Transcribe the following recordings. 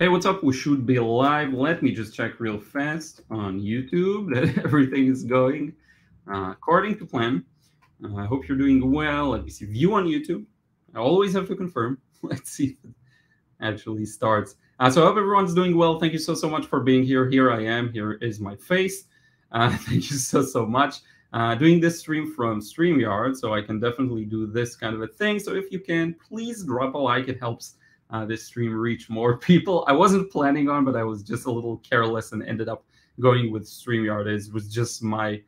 Hey, what's up? We should be live. Let me just check real fast on YouTube that everything is going uh, according to plan. Uh, I hope you're doing well. Let me see view on YouTube. I always have to confirm. Let's see if it actually starts. Uh, so I hope everyone's doing well. Thank you so, so much for being here. Here I am. Here is my face. Uh, thank you so, so much. Uh, doing this stream from StreamYard, so I can definitely do this kind of a thing. So if you can, please drop a like. It helps uh, this stream reach more people. I wasn't planning on, but I was just a little careless and ended up going with StreamYard. It was just my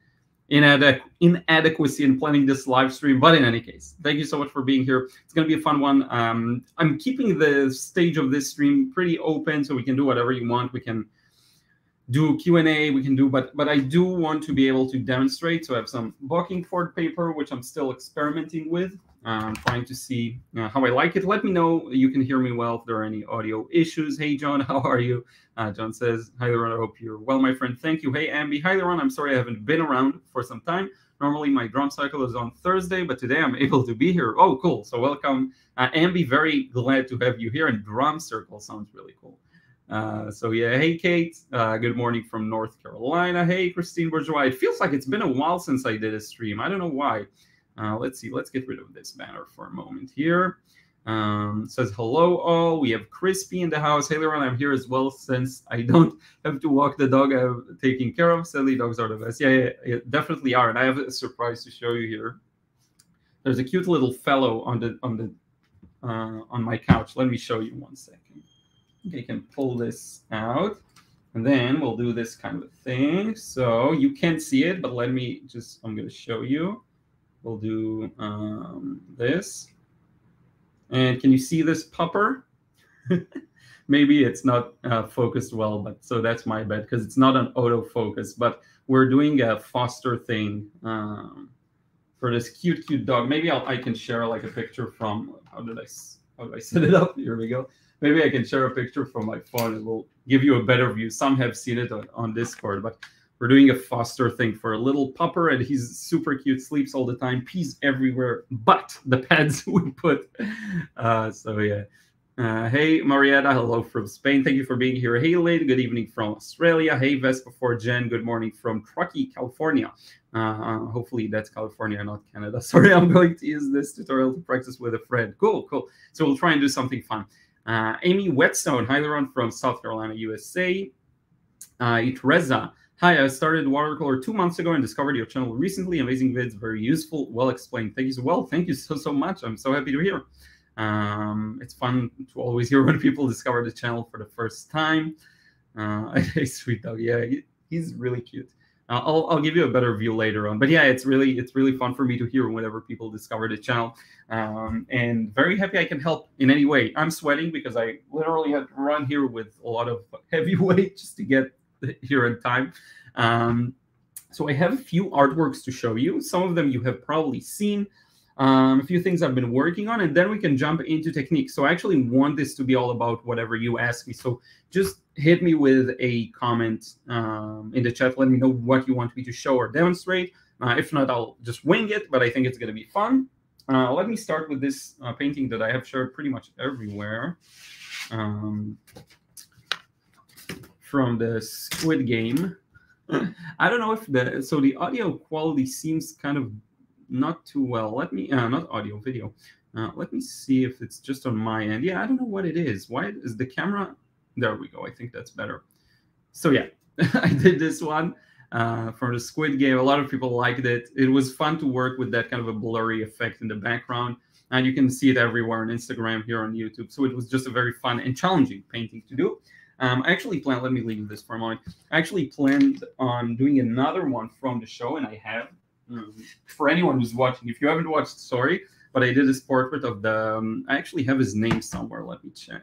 inadequ- inadequacy in planning this live stream. But in any case, thank you so much for being here. It's going to be a fun one. Um, I'm keeping the stage of this stream pretty open, so we can do whatever you want. We can do q&a we can do but but i do want to be able to demonstrate so i have some Bockingford paper which i'm still experimenting with I'm trying to see uh, how I like it. Let me know. You can hear me well if there are any audio issues. Hey, John, how are you? Uh, John says, Hi, Liron. I hope you're well, my friend. Thank you. Hey, Ambi. Hi, Liron. I'm sorry I haven't been around for some time. Normally, my drum cycle is on Thursday, but today I'm able to be here. Oh, cool. So, welcome. Uh, Ambi, very glad to have you here. And Drum Circle sounds really cool. Uh, so yeah, hey Kate, uh, good morning from North Carolina. Hey Christine Bourgeois. It feels like it's been a while since I did a stream. I don't know why. Uh, let's see. Let's get rid of this banner for a moment here. Um, says hello all. We have Crispy in the house. Hey Liron, I'm here as well since I don't have to walk the dog I'm taking care of. Sadly, dogs are the best. Yeah, yeah, yeah, definitely are. And I have a surprise to show you here. There's a cute little fellow on the on the uh, on my couch. Let me show you one second. Okay, can pull this out. And then we'll do this kind of thing. So you can't see it, but let me just, I'm going to show you. We'll do um, this. And can you see this pupper? Maybe it's not uh, focused well, but so that's my bad because it's not an autofocus. But we're doing a foster thing um, for this cute, cute dog. Maybe I'll, I can share like a picture from how did I how did I set it up? Here we go. Maybe I can share a picture from my phone. It will give you a better view. Some have seen it on, on Discord, but we're doing a foster thing for a little pupper, and he's super cute, sleeps all the time, pees everywhere, but the pads we put. Uh, so yeah. Uh, hey Marietta, hello from Spain. Thank you for being here. Hey Lady, good evening from Australia. Hey Vespa for Jen, good morning from Truckee, California. Uh, uh, hopefully that's California, not Canada. Sorry, I'm going to use this tutorial to practice with a friend. Cool, cool. So we'll try and do something fun. Uh, Amy Whetstone, hi Leron from South Carolina, USA. Uh, Itreza, Hi, I started watercolor two months ago and discovered your channel recently. Amazing vids, very useful, well explained. Thank you so well. Thank you so so much. I'm so happy to hear. Um, it's fun to always hear when people discover the channel for the first time. Uh, sweet dog, yeah, he, he's really cute. Uh, I'll, I'll give you a better view later on, but yeah, it's really it's really fun for me to hear whenever people discover the channel, um, and very happy I can help in any way. I'm sweating because I literally had to run here with a lot of heavy weight just to get here in time. Um, so I have a few artworks to show you. Some of them you have probably seen. Um, a few things I've been working on, and then we can jump into techniques. So I actually want this to be all about whatever you ask me. So just hit me with a comment um, in the chat. Let me know what you want me to show or demonstrate. Uh, if not, I'll just wing it, but I think it's going to be fun. Uh, let me start with this uh, painting that I have shared pretty much everywhere. Um, from the Squid Game. I don't know if the so the audio quality seems kind of not too well. Let me uh, not audio video. Uh, let me see if it's just on my end. Yeah, I don't know what it is. Why is the camera? There we go. I think that's better. So yeah, I did this one uh, from the Squid Game. A lot of people liked it. It was fun to work with that kind of a blurry effect in the background, and you can see it everywhere on Instagram here on YouTube. So it was just a very fun and challenging painting to do. Um, I actually plan. Let me leave this for a moment. I actually planned on doing another one from the show, and I have. Um, for anyone who's watching, if you haven't watched, sorry, but I did this portrait of the. Um, I actually have his name somewhere. Let me check.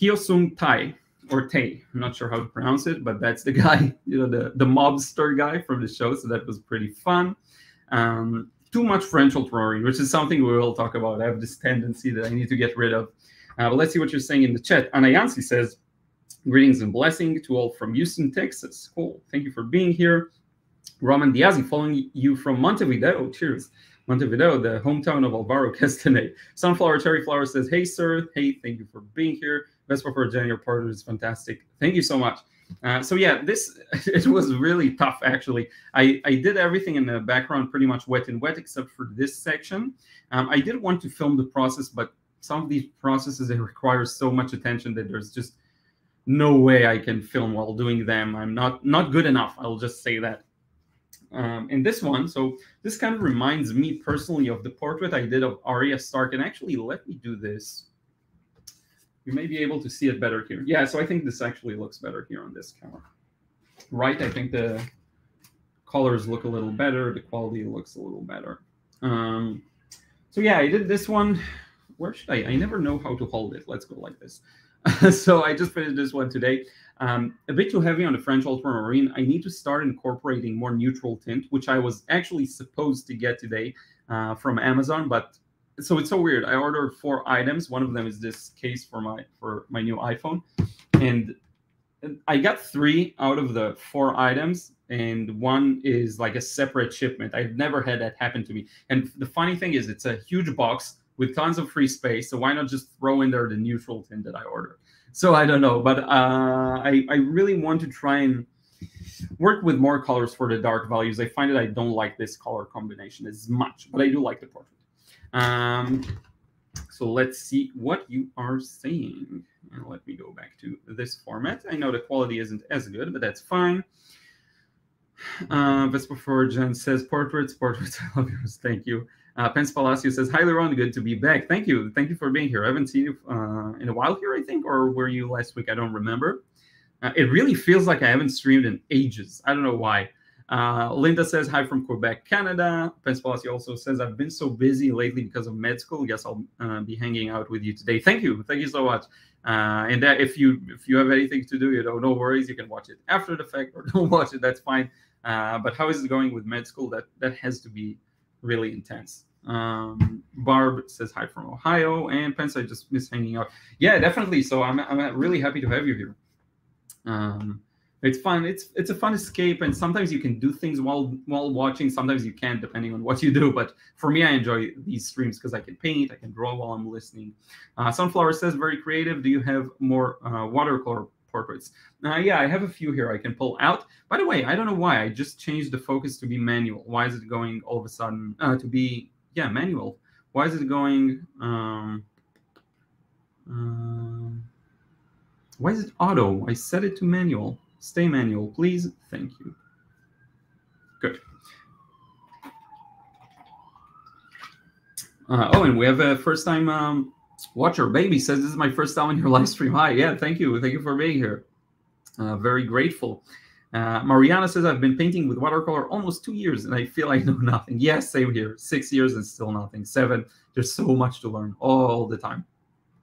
Hyosung Tai or Tay. I'm not sure how to pronounce it, but that's the guy, you know, the the mobster guy from the show. So that was pretty fun. Um, too much French drawing, which is something we will talk about. I have this tendency that I need to get rid of. Uh, but let's see what you're saying in the chat. Anayansi says, Greetings and blessing to all from Houston, Texas. Cool. Thank you for being here. Roman Diazzi, following you from Montevideo. Cheers. Montevideo, the hometown of Alvaro Castagnet. Sunflower Cherry Flower says, Hey, sir. Hey, thank you for being here. Vespa for Jenny, your partner is fantastic. Thank you so much. Uh, so yeah, this it was really tough actually. I, I did everything in the background pretty much wet and wet except for this section. Um, I did want to film the process, but some of these processes they require so much attention that there's just no way I can film while doing them. I'm not not good enough. I'll just say that. Um, in this one, so this kind of reminds me personally of the portrait I did of Arya Stark. And actually, let me do this you may be able to see it better here. Yeah, so I think this actually looks better here on this camera. Right, I think the colors look a little better, the quality looks a little better. Um, so yeah, I did this one. Where should I? I never know how to hold it. Let's go like this. so I just finished this one today. Um, a bit too heavy on the French ultramarine. I need to start incorporating more neutral tint, which I was actually supposed to get today uh, from Amazon, but so it's so weird. I ordered four items. One of them is this case for my for my new iPhone, and I got three out of the four items, and one is like a separate shipment. I've never had that happen to me. And the funny thing is, it's a huge box with tons of free space. So why not just throw in there the neutral tint that I ordered? So I don't know, but uh, I I really want to try and work with more colors for the dark values. I find that I don't like this color combination as much, but I do like the portrait. Um, so let's see what you are saying. Let me go back to this format. I know the quality isn't as good, but that's fine. Uh, Vespa for Jen says portraits, portraits. I love yours. Thank you. Uh, Pence Palacio says, Hi, Liron. Good to be back. Thank you. Thank you for being here. I haven't seen you uh, in a while here, I think, or were you last week? I don't remember. Uh, it really feels like I haven't streamed in ages. I don't know why. Uh, Linda says, Hi from Quebec, Canada. Pence Palacio also says, I've been so busy lately because of med school. Guess I'll uh, be hanging out with you today. Thank you. Thank you so much. Uh, and that if you if you have anything to do, you know, no worries. You can watch it after the fact or don't watch it. That's fine. But how is it going with med school? That that has to be really intense. Um, Barb says hi from Ohio, and Pence, I just miss hanging out. Yeah, definitely. So I'm I'm really happy to have you here. Um, it's fun. It's it's a fun escape, and sometimes you can do things while while watching. Sometimes you can't, depending on what you do. But for me, I enjoy these streams because I can paint, I can draw while I'm listening. Uh, Sunflower says, "Very creative. Do you have more uh, watercolor portraits?" Uh, yeah, I have a few here I can pull out. By the way, I don't know why I just changed the focus to be manual. Why is it going all of a sudden uh, to be yeah manual? Why is it going? Um, uh, why is it auto? I set it to manual. Stay manual, please. Thank you. Good. Uh, oh, and we have a first time um, watcher. Baby says, This is my first time on your live stream. Hi. Yeah, thank you. Thank you for being here. Uh, very grateful. Uh, Mariana says, I've been painting with watercolor almost two years and I feel I know nothing. Yes, same here. Six years and still nothing. Seven. There's so much to learn all the time.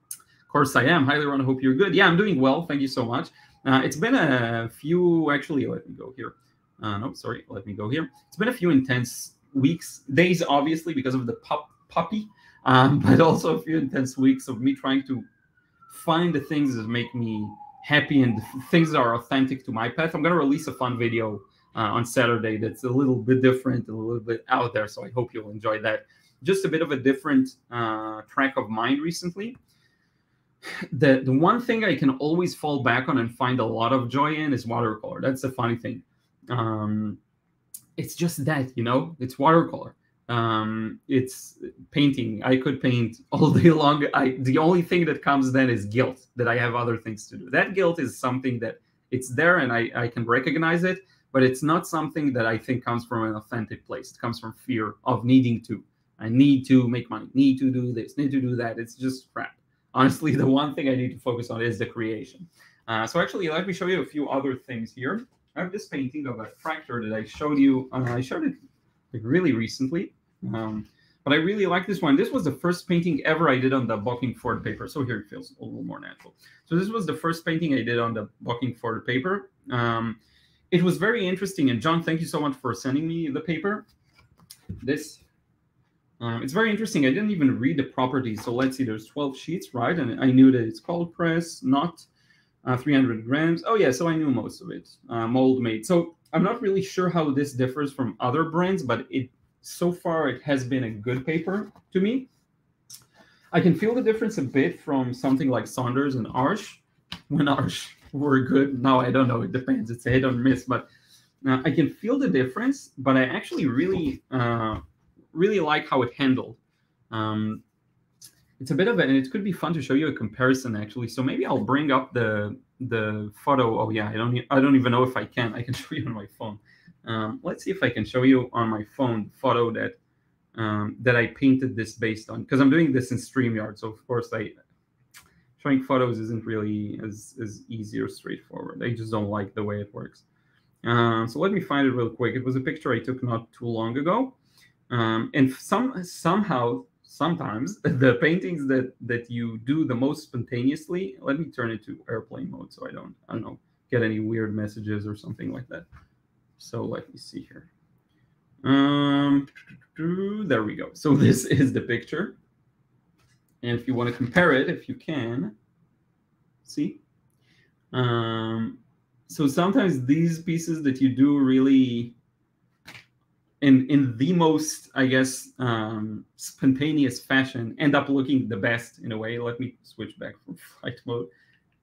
Of course, I am. Highly run. Hope you're good. Yeah, I'm doing well. Thank you so much. Uh, it's been a few, actually, let me go here. Uh, no, sorry, let me go here. It's been a few intense weeks, days, obviously, because of the pup, puppy, um, but also a few intense weeks of me trying to find the things that make me happy and things that are authentic to my path. I'm going to release a fun video uh, on Saturday that's a little bit different, and a little bit out there. So I hope you'll enjoy that. Just a bit of a different uh, track of mind recently the the one thing I can always fall back on and find a lot of joy in is watercolor. That's the funny thing. Um, it's just that you know, it's watercolor. Um, it's painting. I could paint all day long. I the only thing that comes then is guilt that I have other things to do. That guilt is something that it's there and I, I can recognize it, but it's not something that I think comes from an authentic place. It comes from fear of needing to. I need to make money, need to do this, need to do that. It's just crap honestly, the one thing I need to focus on is the creation. Uh, so actually, let me show you a few other things here. I have this painting of a tractor that I showed you. Uh, I showed it like really recently, um, but I really like this one. This was the first painting ever I did on the Bockingford paper. So here it feels a little more natural. So this was the first painting I did on the Bockingford paper. Um, it was very interesting. And John, thank you so much for sending me the paper. This um, it's very interesting. I didn't even read the properties. So let's see, there's 12 sheets, right? And I knew that it's cold press, not uh, 300 grams. Oh, yeah, so I knew most of it. Uh, mold made. So I'm not really sure how this differs from other brands, but it so far it has been a good paper to me. I can feel the difference a bit from something like Saunders and Arches. When Arches were good, now I don't know. It depends. It's a hit or miss, but uh, I can feel the difference. But I actually really, uh, really like how it handled. Um, it's a bit of it, and it could be fun to show you a comparison actually. So maybe I'll bring up the the photo. Oh yeah, I don't I don't even know if I can. I can show you on my phone. Um, let's see if I can show you on my phone photo that um, that I painted this based on because I'm doing this in StreamYard. So of course I showing photos isn't really as, as easy or straightforward. I just don't like the way it works. Um, so let me find it real quick. It was a picture I took not too long ago. Um, and some somehow, sometimes the paintings that that you do the most spontaneously, let me turn it to airplane mode so I don't, I don't know, get any weird messages or something like that. So let me see here. Um, there we go. So this is the picture. And if you want to compare it, if you can, see? Um, so sometimes these pieces that you do really in in the most, I guess, um, spontaneous fashion end up looking the best in a way. Let me switch back from flight mode.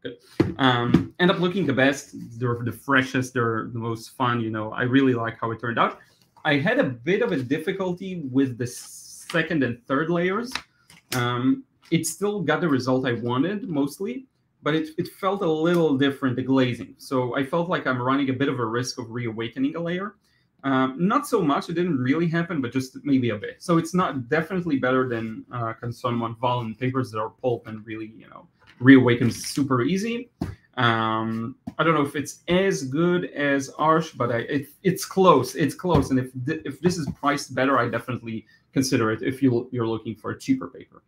Good. Um, end up looking the best. They're the freshest. They're the most fun. You know, I really like how it turned out. I had a bit of a difficulty with the second and third layers. Um, it still got the result I wanted mostly, but it, it felt a little different, the glazing. So I felt like I'm running a bit of a risk of reawakening a layer. Um, not so much, it didn't really happen, but just maybe a bit. So it's not definitely better than uh, Canson Val papers that are pulp and really, you know, reawaken super easy. Um, I don't know if it's as good as Arches, but I, it, it's close. It's close. And if th if this is priced better, I definitely consider it if you you're looking for a cheaper paper.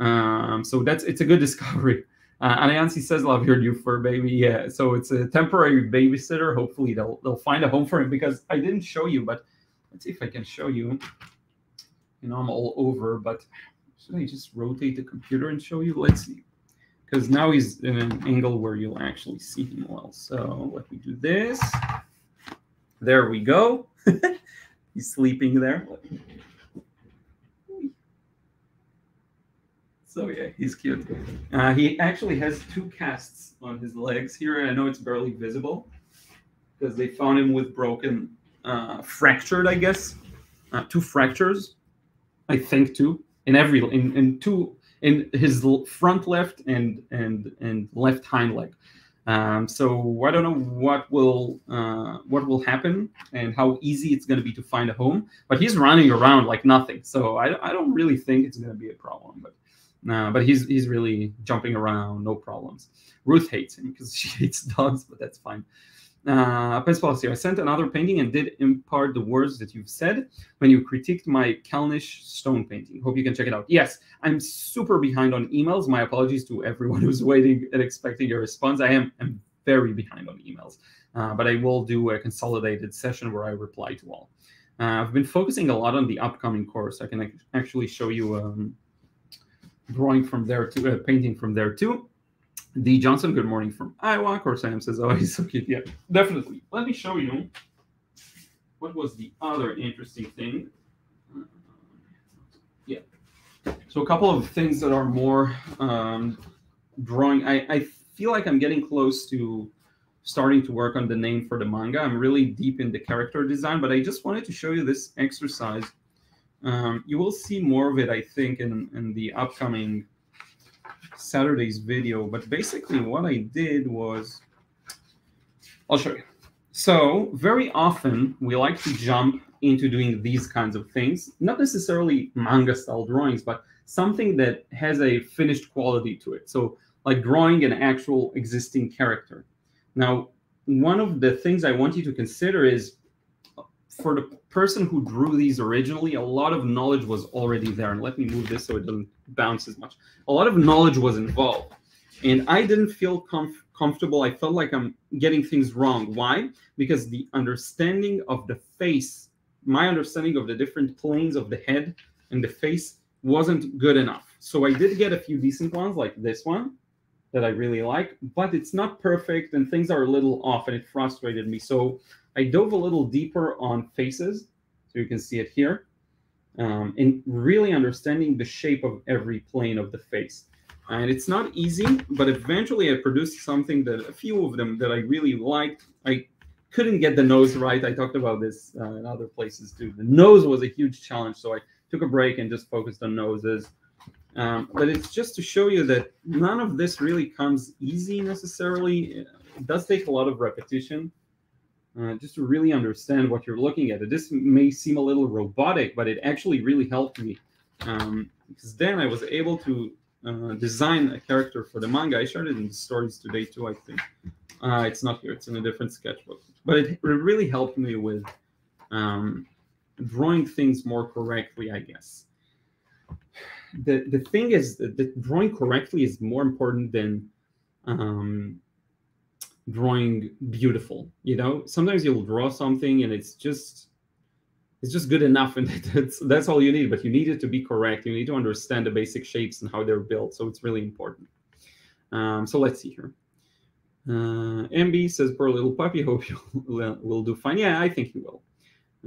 Um, so that's it's a good discovery. Uh, Anayansi says, "Love your new fur baby." Yeah, so it's a temporary babysitter. Hopefully, they'll they'll find a home for him because I didn't show you, but let's see if I can show you. You know, I'm all over, but should I just rotate the computer and show you? Let's see, because now he's in an angle where you'll actually see him well. So let me do this. There we go. he's sleeping there. So yeah, he's cute. Uh, he actually has two casts on his legs here. I know it's barely visible because they found him with broken, uh, fractured, I guess, uh, two fractures, I think two in every in, in two in his front left and and and left hind leg. Um, so I don't know what will uh, what will happen and how easy it's going to be to find a home. But he's running around like nothing, so I, I don't really think it's going to be a problem. But no, but he's he's really jumping around, no problems. Ruth hates him because she hates dogs, but that's fine. Uh, Policy, I sent another painting and did impart the words that you've said when you critiqued my Kelnish stone painting. Hope you can check it out. Yes, I'm super behind on emails. My apologies to everyone who's waiting and expecting a response. I am am very behind on emails, uh, but I will do a consolidated session where I reply to all. Uh, I've been focusing a lot on the upcoming course. I can actually show you um, drawing from there too, uh, painting from there too. D. Johnson, good morning from Iowa. Course, Sam says, oh, he's so cute. Yeah, definitely. Let me show you what was the other interesting thing. Yeah. So a couple of things that are more um, drawing. I, I feel like I'm getting close to starting to work on the name for the manga. I'm really deep in the character design, but I just wanted to show you this exercise um, you will see more of it, I think, in, in the upcoming Saturday's video. But basically, what I did was, I'll show you. So very often, we like to jump into doing these kinds of things, not necessarily manga style drawings, but something that has a finished quality to it. So like drawing an actual existing character. Now, one of the things I want you to consider is for the person who drew these originally, a lot of knowledge was already there. And let me move this so it doesn't bounce as much. A lot of knowledge was involved. And I didn't feel comf comfortable. I felt like I'm getting things wrong. Why? Because the understanding of the face, my understanding of the different planes of the head and the face wasn't good enough. So I did get a few decent ones like this one that I really like, but it's not perfect and things are a little off and it frustrated me. So I dove a little deeper on faces, so you can see it here. um, and really understanding the shape of every plane of the face. And it's not easy, but eventually I produced something that a few of them that I really liked. I couldn't get the nose right. I talked about this uh, in other places too. The nose was a huge challenge, so I took a break and just focused on noses. Um, but it's just to show you that none of this really comes easy necessarily. It does take a lot of repetition uh, just to really understand what you're looking at. This may seem a little robotic, but it actually really helped me um, because then I was able to uh, design a character for the manga. I shared it in the stories today too, I think. Uh, it's not here; it's in a different sketchbook. But it, it really helped me with um, drawing things more correctly, I guess. The the thing is that drawing correctly is more important than um, drawing beautiful. You know, sometimes you'll draw something and it's just it's just good enough and that's that's all you need but you need it to be correct. You need to understand the basic shapes and how they're built so it's really important. Um, so let's see here. Uh, mb says poor little puppy hope you will, do fine. Yeah i think he will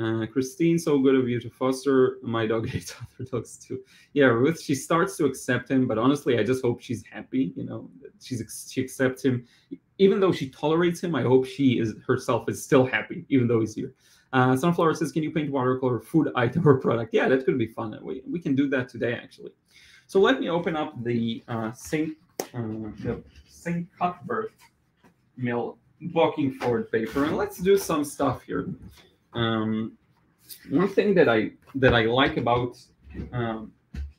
uh, Christine, so good of you to foster. My dog hates other dogs too. Yeah, Ruth, she starts to accept him, but honestly, I just hope she's happy. You know, she's she accepts him, even though she tolerates him. I hope she is herself is still happy, even though he's here. Uh, Sunflower says, "Can you paint watercolor food item or product?" Yeah, that could be fun. We we can do that today actually. So let me open up the uh, Saint uh, the Saint Cuthbert mill Bockingford paper and let's do some stuff here. Um, one thing that I that I like about um,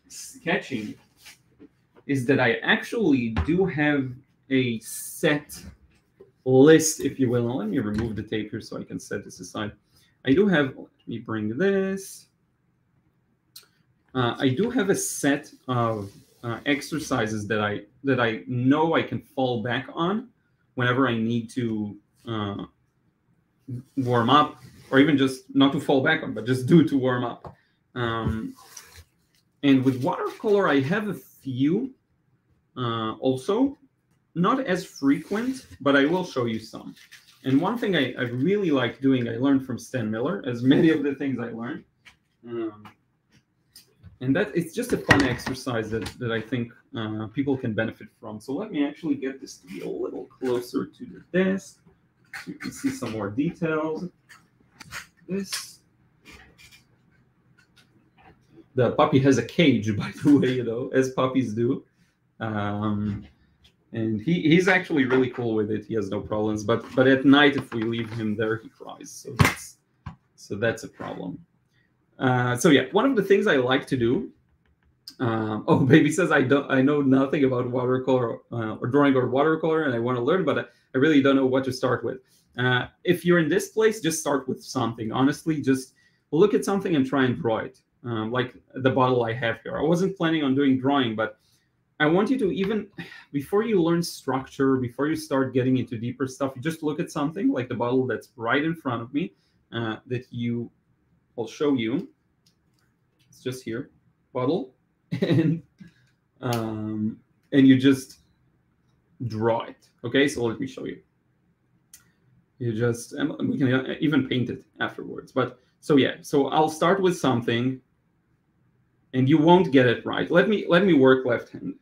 sketching is that I actually do have a set list, if you will. Now, let me remove the tape here so I can set this aside. I do have. Let me bring this. Uh, I do have a set of uh, exercises that I that I know I can fall back on whenever I need to uh, warm up or even just not to fall back on, but just do to warm up. Um, and with watercolor, I have a few uh, also, not as frequent, but I will show you some. And one thing I, I really like doing, I learned from Stan Miller, as many of the things I learned. Um, and that it's just a fun exercise that, that I think uh, people can benefit from. So let me actually get this to be a little closer to the desk. So you can see some more details this. The puppy has a cage, by the way, you know, as puppies do. Um, and he, he's actually really cool with it. He has no problems. But but at night, if we leave him there, he cries. So that's so that's a problem. Uh, so yeah, one of the things I like to do. Um, oh, baby says I don't. I know nothing about watercolor uh, or drawing or watercolor, and I want to learn, but I, I really don't know what to start with. Uh, if you're in this place, just start with something. Honestly, just look at something and try and draw it. Um, like the bottle I have here. I wasn't planning on doing drawing, but I want you to even before you learn structure, before you start getting into deeper stuff, you just look at something like the bottle that's right in front of me uh, that you, I'll show you. It's just here, bottle, and um, and you just draw it. Okay, so let me show you. You just, and we can even paint it afterwards. But so yeah, so I'll start with something and you won't get it right. Let me, let me work left hand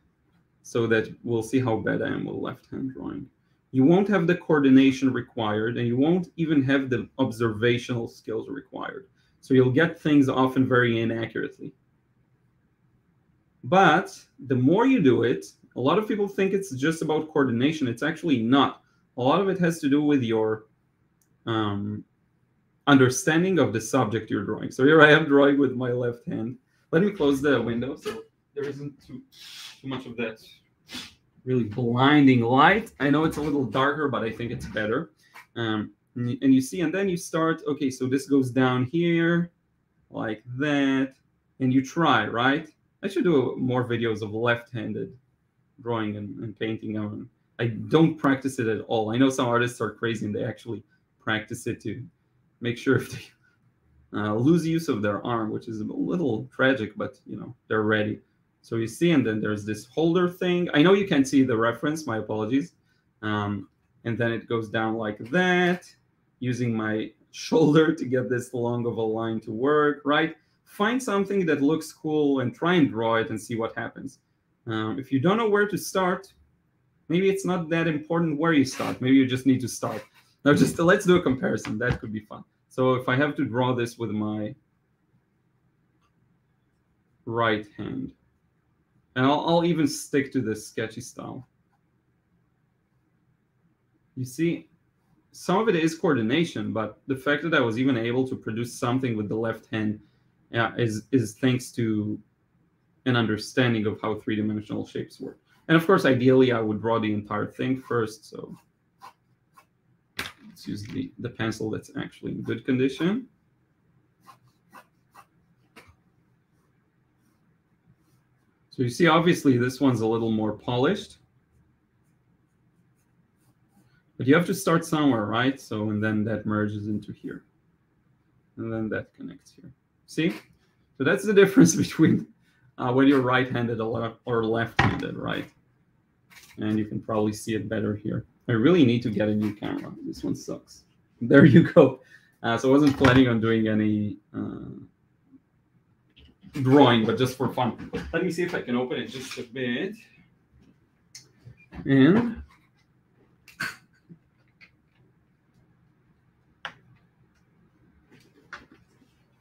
so that we'll see how bad I am with left hand drawing. You won't have the coordination required and you won't even have the observational skills required. So you'll get things often very inaccurately. But the more you do it, a lot of people think it's just about coordination. It's actually not a lot of it has to do with your um, understanding of the subject you're drawing. So here I am drawing with my left hand. Let me close the window so there isn't too, too much of that really blinding light. I know it's a little darker, but I think it's better. Um, and, you, see, and then you start, okay, so this goes down here like that. And you try, right? I should do more videos of left-handed drawing and, and painting I don't practice it at all. I know some artists are crazy and they actually practice it to make sure if they uh, lose use of their arm, which is a little tragic, but you know they're ready. So you see, and then there's this holder thing. I know you can't see the reference. My apologies. Um, and then it goes down like that, using my shoulder to get this long of a line to work, right? find something that looks cool and try and draw it and see what happens. Um, if you don't know where to start, maybe it's not that important where you start. Maybe you just need to start. Now, just let's do a comparison. That could be fun. So if I have to draw this with my right hand, and I'll, I'll even stick to this sketchy style. You see, some of it is coordination, but the fact that I was even able to produce something with the left hand is, is thanks to an understanding of how three-dimensional shapes work. And of course, ideally, I would draw the entire thing first. So let's use the, the pencil that's actually in good condition. So you see, obviously, this one's a little more polished. But you have to start somewhere, right? So, and then that merges into here. And then that connects here. See? So that's the difference between uh, when you're right-handed or left-handed, right? And you can probably see it better here. I really need to get a new camera. This one sucks. There you go. Uh, so I wasn't planning on doing any uh, drawing, but just for fun. Let me see if I can open it just a bit. And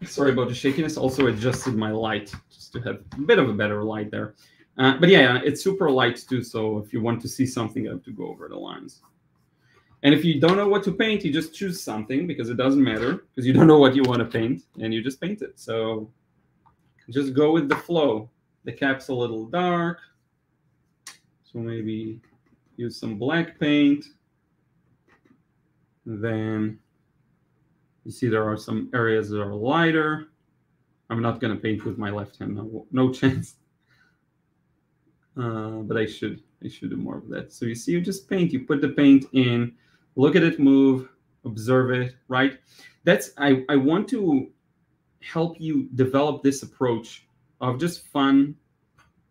sorry about the shakiness. Also adjusted my light just to have a bit of a better light there. Uh, but yeah, it's super light too. So if you want to see something, you have to go over the lines. And if you don't know what to paint, you just choose something because it doesn't matter because you don't know what you want to paint and you just paint it. So just go with the flow. The cap's a little dark. So maybe use some black paint. Then you see there are some areas that are lighter. I'm not going to paint with my left hand, no, no chance. Uh, but I should, I should do more of that. So you see, you just paint, you put the paint in, look at it move, observe it, right? That's, I, I want to help you develop this approach of just fun,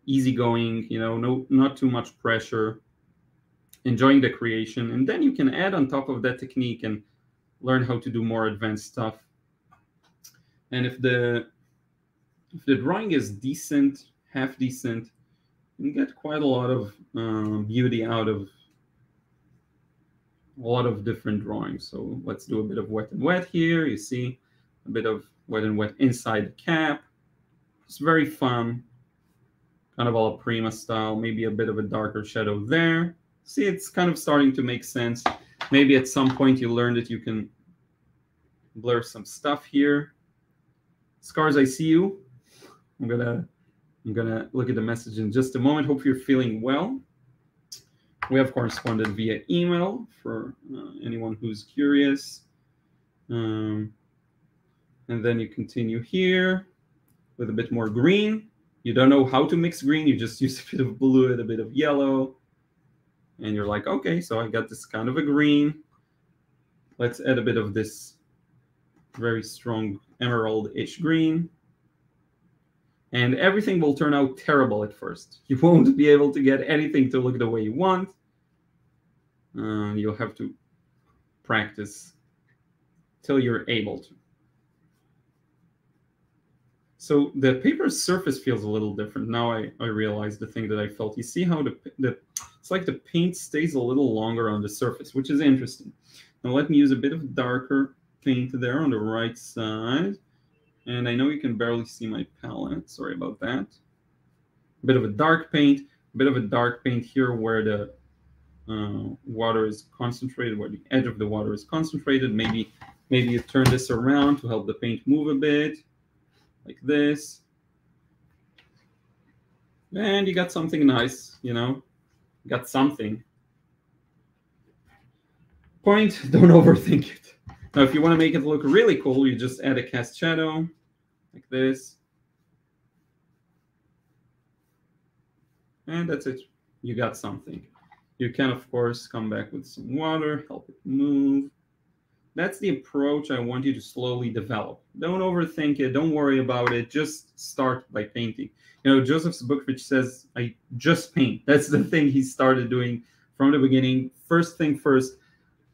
easygoing, you know, no, not too much pressure, enjoying the creation. And then you can add on top of that technique and learn how to do more advanced stuff. And if the if the drawing is decent, half decent, you get quite a lot of um, beauty out of a lot of different drawings. So let's do a bit of wet and wet here. You see a bit of wet and wet inside the cap. It's very fun, kind of alla prima style, maybe a bit of a darker shadow there. See, it's kind of starting to make sense. Maybe at some point you learn that you can blur some stuff here. Scars, I see you. I'm gonna I'm gonna look at the message in just a moment. Hope you're feeling well. We have corresponded via email for uh, anyone who's curious. Um, and then you continue here with a bit more green. You don't know how to mix green. You just use a bit of blue and a bit of yellow. And you're like, okay, so I got this kind of a green. Let's add a bit of this very strong emerald-ish green. And everything will turn out terrible at first. You won't be able to get anything to look the way you want. Uh, you'll have to practice till you're able to. So the paper's surface feels a little different. Now I, I realize the thing that I felt. You see how the, the it's like the paint stays a little longer on the surface, which is interesting. Now let me use a bit of darker paint there on the right side. And I know you can barely see my palette. Sorry about that. A bit of a dark paint, a bit of a dark paint here where the uh, water is concentrated, where the edge of the water is concentrated. Maybe, maybe you turn this around to help the paint move a bit, like this. And you got something nice, you know, got something. Point, don't overthink it. Now, if you want to make it look really cool, you just add a cast shadow like this. And that's it. You got something. You can, of course, come back with some water, help it move. That's the approach I want you to slowly develop. Don't overthink it. Don't worry about it. Just start by painting. You know, Joseph's book, which says, I just paint. That's the thing he started doing from the beginning. First thing first,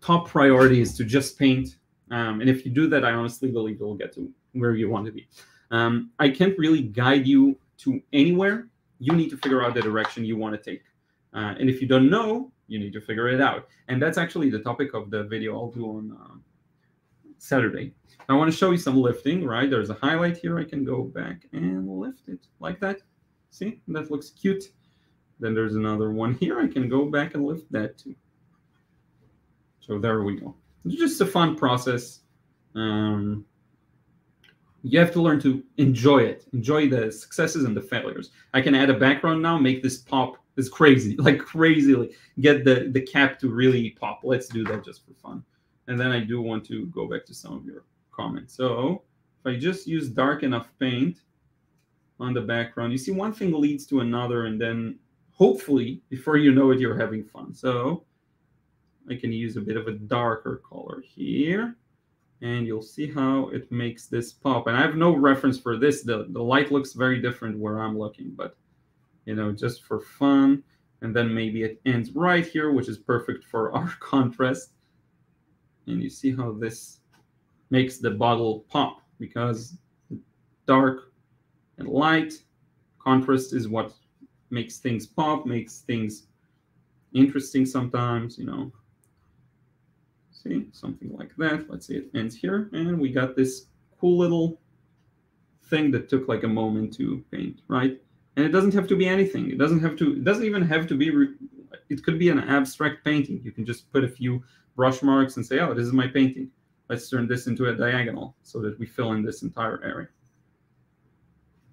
top priority is to just paint um, and if you do that, I honestly believe you'll get to where you want to be. Um, I can't really guide you to anywhere. You need to figure out the direction you want to take. Uh, and if you don't know, you need to figure it out. And that's actually the topic of the video I'll do on uh, Saturday. I want to show you some lifting, right? There's a highlight here. I can go back and lift it like that. See, that looks cute. Then there's another one here. I can go back and lift that too. So there we go. It's just a fun process. Um, you have to learn to enjoy it, enjoy the successes and the failures. I can add a background now, make this pop is crazy, like crazily get the, the cap to really pop. Let's do that just for fun. And then I do want to go back to some of your comments. So if I just use dark enough paint on the background, you see one thing leads to another, and then hopefully before you know it, you're having fun. So I can use a bit of a darker color here and you'll see how it makes this pop. And I have no reference for this. The, the light looks very different where I'm looking, but you know, just for fun. And then maybe it ends right here, which is perfect for our contrast. And you see how this makes the bottle pop because dark and light contrast is what makes things pop, makes things interesting sometimes, you know. See, something like that. Let's say it ends here. And we got this cool little thing that took like a moment to paint, right? And it doesn't have to be anything. It doesn't have to, it doesn't even have to be, it could be an abstract painting. You can just put a few brush marks and say, oh, this is my painting. Let's turn this into a diagonal so that we fill in this entire area.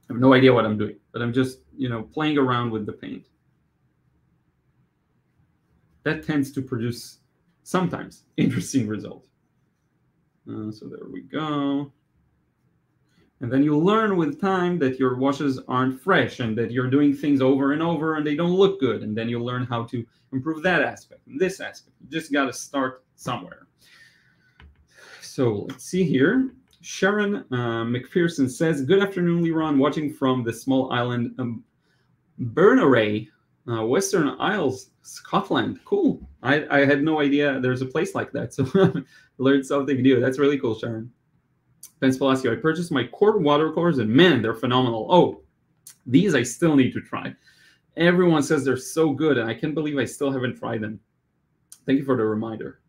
I have no idea what I'm doing, but I'm just, you know, playing around with the paint. That tends to produce sometimes interesting result. Uh, so there we go. And then you learn with time that your washes aren't fresh and that you're doing things over and over and they don't look good. And then you learn how to improve that aspect and this aspect. You just got to start somewhere. So let's see here. Sharon uh, McPherson says, Good afternoon, Liron, watching from the small island um, Berneray, uh, Western Isles, Scotland. Cool. I, I had no idea there's a place like that. So learned something new. That's really cool, Sharon. Vince Palacio, I purchased my QoR watercolors and man, they're phenomenal. Oh, these I still need to try. Everyone says they're so good, and I can't believe I still haven't tried them. Thank you for the reminder.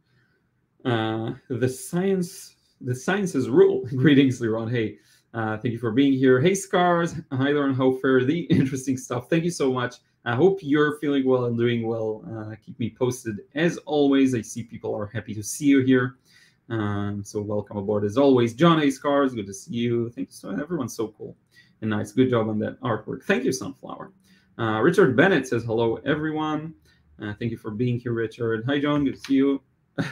Uh, the science, the sciences rule. Greetings, Liron. Hey, uh, thank you for being here. Hey, Scars. Hi and how fair the interesting stuff. Thank you so much. I hope you're feeling well and doing well. Uh, keep me posted. As always, I see people are happy to see you here. Um, so welcome aboard as always. John A. Scars, good to see you. Thank you so Everyone's so cool and nice. Good job on that artwork. Thank you, Sunflower. Uh, Richard Bennett says hello, everyone. Uh, thank you for being here, Richard. Hi, John. Good to see you.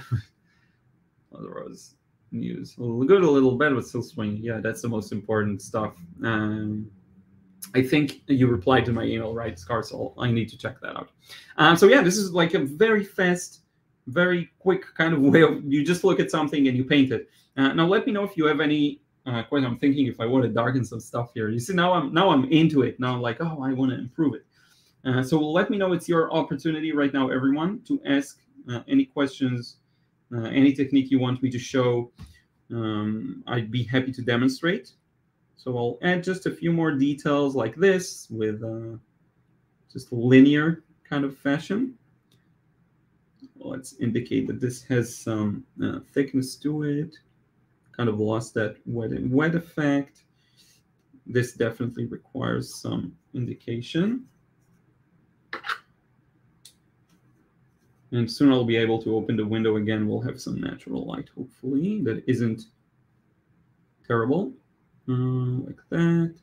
Otherwise, news. We'll go to a little bit, but still swinging. Yeah, that's the most important stuff. Um, I think you replied to my email, right, Scarsol? I need to check that out. Um, so yeah, this is like a very fast very quick kind of way of you just look at something and you paint it. Uh, now let me know if you have any uh, question. I'm thinking if I want to darken some stuff here. You see now I'm now I'm into it. Now I'm like, oh, I want to improve it. Uh, so let me know. It's your opportunity right now, everyone, to ask uh, any questions, uh, any technique you want me to show. Um, I'd be happy to demonstrate. So I'll add just a few more details like this with uh, just linear kind of fashion let's indicate that this has some uh, thickness to it. Kind of lost that wet and wet effect. This definitely requires some indication. And soon I'll be able to open the window again. We'll have some natural light, hopefully, that isn't terrible. Uh, like that.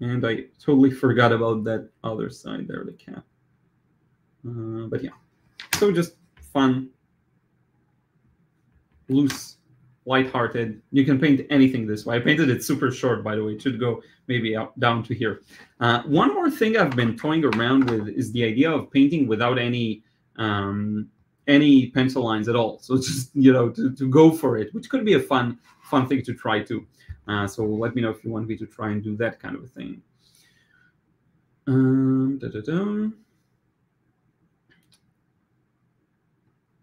And I totally forgot about that other side there, the cap. Uh, but yeah, so just fun, loose, light-hearted. You can paint anything this way. I painted it super short, by the way. It should go maybe down to here. Uh, one more thing I've been toying around with is the idea of painting without any um, any pencil lines at all. So just you know to, to go for it, which could be a fun fun thing to try too. Uh, so let me know if you want me to try and do that kind of a thing. Um, da -da -da.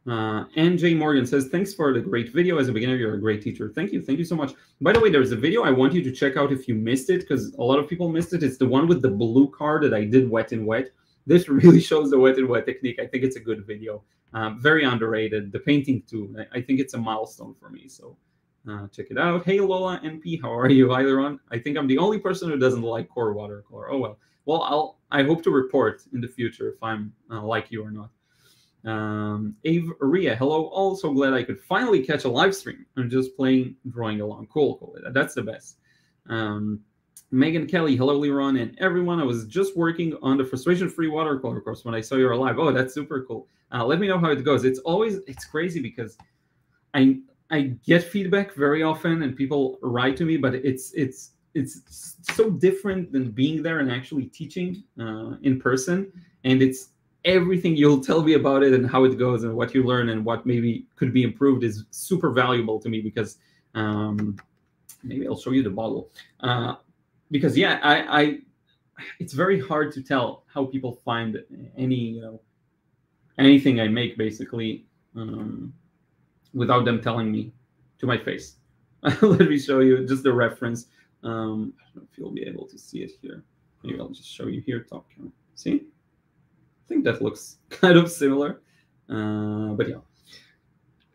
Uh, and Jay Morgan says, thanks for the great video. As a beginner, you're a great teacher. Thank you. Thank you so much. By the way, there's a video I want you to check out if you missed it, because a lot of people missed it. It's the one with the blue car that I did wet and wet. This really shows the wet and wet technique. I think it's a good video. Um, very underrated. The painting too. I, I, think it's a milestone for me. So uh, check it out. Hey Lola NP, how are you, Aileron? I think I'm the only person who doesn't like QoR watercolor. Oh well. Well, I'll I hope to report in the future if I'm uh, like you or not. Um, Ave Ria, hello. Also glad I could finally catch a live stream. I'm just playing, drawing along. Cool, cool. That's the best. Um, Megan Kelly, hello, Liron, and everyone. I was just working on the frustration-free watercolor course when I saw you're alive. Oh, that's super cool. Uh, let me know how it goes. It's always it's crazy because I I get feedback very often and people write to me, but it's it's it's so different than being there and actually teaching uh, in person. And it's everything you'll tell me about it and how it goes and what you learn and what maybe could be improved is super valuable to me because um, maybe I'll show you the bottle. Uh, because yeah, I, I it's very hard to tell how people find any you know anything I make basically um, without them telling me to my face. Let me show you just the reference. Um, I don't know if you'll be able to see it here. Maybe I'll just show you here. Top camera. See? I think that looks kind of similar. Uh, but yeah.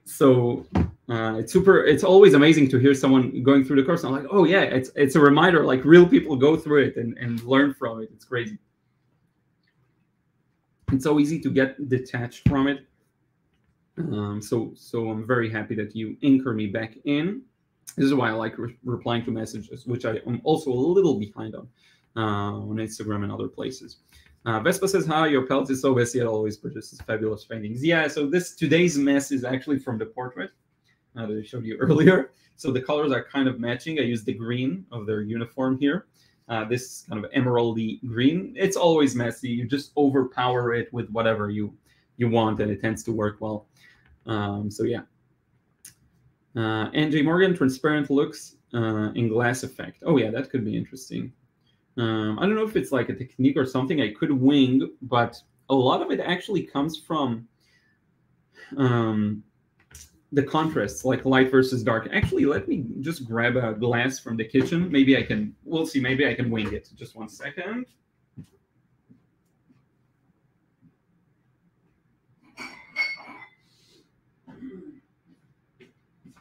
So uh, it's super. It's always amazing to hear someone going through the course. I'm like, oh yeah, it's it's a reminder. Like real people go through it and and learn from it. It's crazy. It's so easy to get detached from it. Um, so so I'm very happy that you anchor me back in. This is why I like re replying to messages, which I am also a little behind on uh, on Instagram and other places. Uh, Vespa says, "Hi, your palette is so messy. It always produces fabulous paintings." Yeah. So this today's mess is actually from the portrait uh, that I showed you earlier. So the colors are kind of matching. I use the green of their uniform here. Uh, this kind of emeraldy green. It's always messy. You just overpower it with whatever you you want, and it tends to work well. Um, so yeah. Uh, NJ Morgan, transparent looks uh, in glass effect. Oh yeah, that could be interesting. Um, I don't know if it's like a technique or something I could wing, but a lot of it actually comes from um, the contrasts, like light versus dark. Actually, let me just grab a glass from the kitchen. Maybe I can, we'll see, maybe I can wing it. Just one second.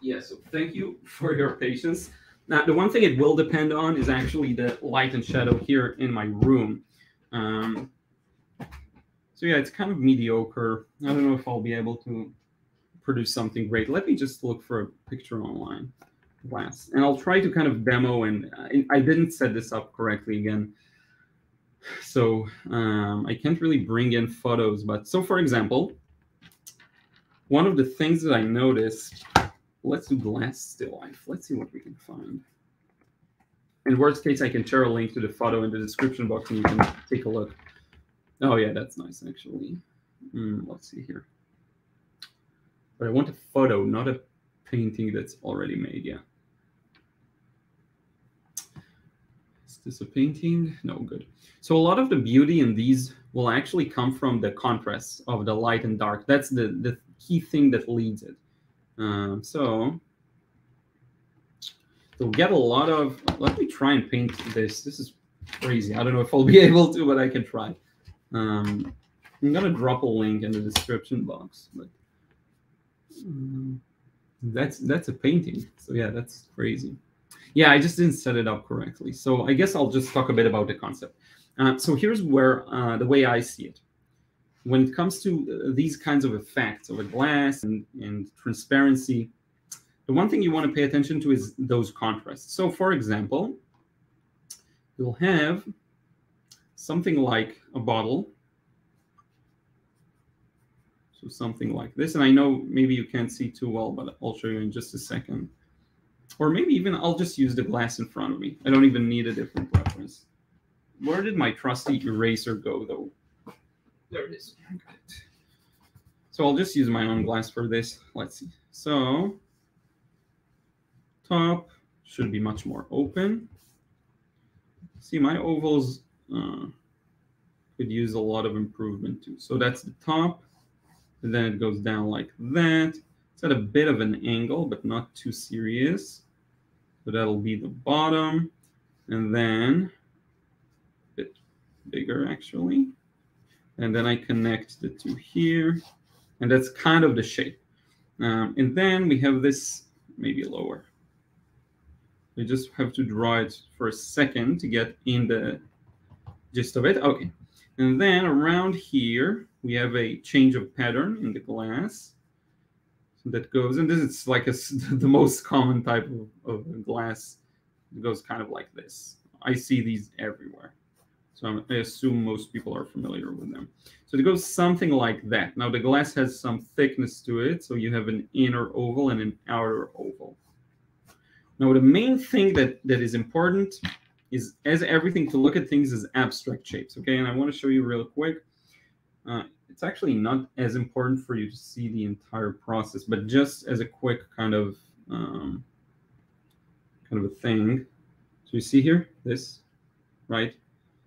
Yeah, so thank you for your patience. Now, the one thing it will depend on is actually the light and shadow here in my room. Um, so yeah, it's kind of mediocre. I don't know if I'll be able to produce something great. Let me just look for a picture online. Glass. And I'll try to kind of demo, and I, I didn't set this up correctly again. So um, I can't really bring in photos, but so for example, one of the things that I noticed Let's do glass still life. Let's see what we can find. In worst case, I can share a link to the photo in the description box and you can take a look. Oh yeah, that's nice actually. Mm, let's see here. But I want a photo, not a painting that's already made. Yeah. Is this a painting? No, good. So a lot of the beauty in these will actually come from the contrast of the light and dark. That's the, the key thing that leads it. Um, so we'll get a lot of, let me try and paint this. This is crazy. I don't know if I'll be able to, but I can try. Um, I'm going to drop a link in the description box, but that's, that's a painting. So yeah, that's crazy. Yeah, I just didn't set it up correctly. So I guess I'll just talk a bit about the concept. Uh, so here's where uh, the way I see it when it comes to uh, these kinds of effects of a glass and, and transparency, the one thing you want to pay attention to is those contrasts. So for example, you'll have something like a bottle. So something like this. And I know maybe you can't see too well, but I'll show you in just a second. Or maybe even I'll just use the glass in front of me. I don't even need a different reference. Where did my trusty eraser go, though? There it is. So I'll just use my own glass for this. Let's see. So top should be much more open. See, my ovals uh, could use a lot of improvement too. So that's the top. And then it goes down like that. It's at a bit of an angle, but not too serious. So that'll be the bottom. And then a bit bigger actually. And then I connect the two here. And that's kind of the shape. Um, and then we have this maybe lower. We just have to draw it for a second to get in the gist of it. Okay. And then around here, we have a change of pattern in the glass that goes, and this is like a, the most common type of, of glass. It goes kind of like this. I see these everywhere. So I assume most people are familiar with them. So it goes something like that. Now the glass has some thickness to it. So you have an inner oval and an outer oval. Now the main thing that, that is important is as everything to look at things as abstract shapes. Okay, and I want to show you real quick. Uh, it's actually not as important for you to see the entire process, but just as a quick kind of um, kind of a thing. So you see here, this, right?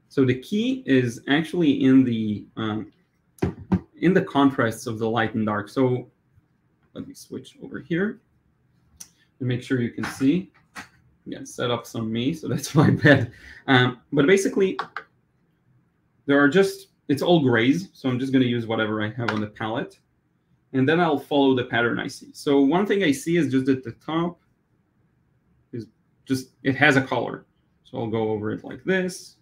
So the key is actually in the um, in the contrasts of the light and dark. So let me switch over here and make sure you can see. Again, set up some me, so that's my bed. Um, but basically, there are just it's all grays, so I'm just going to use whatever I have on the palette. And then I'll follow the pattern I see. So one thing I see is just at the top is just, it has a color. So I'll go over it like this.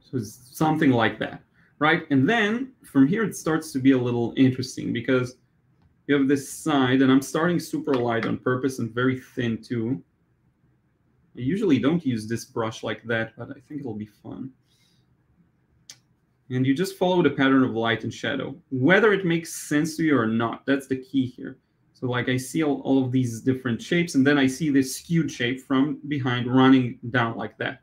So it's something like that, right? And then from here, it starts to be a little interesting because you have this side, and I'm starting super light on purpose and very thin too. I usually don't use this brush like that, but I think it'll be fun. And you just follow the pattern of light and shadow, whether it makes sense to you or not. That's the key here. So like I see all, all of these different shapes, and then I see this skewed shape from behind running down like that.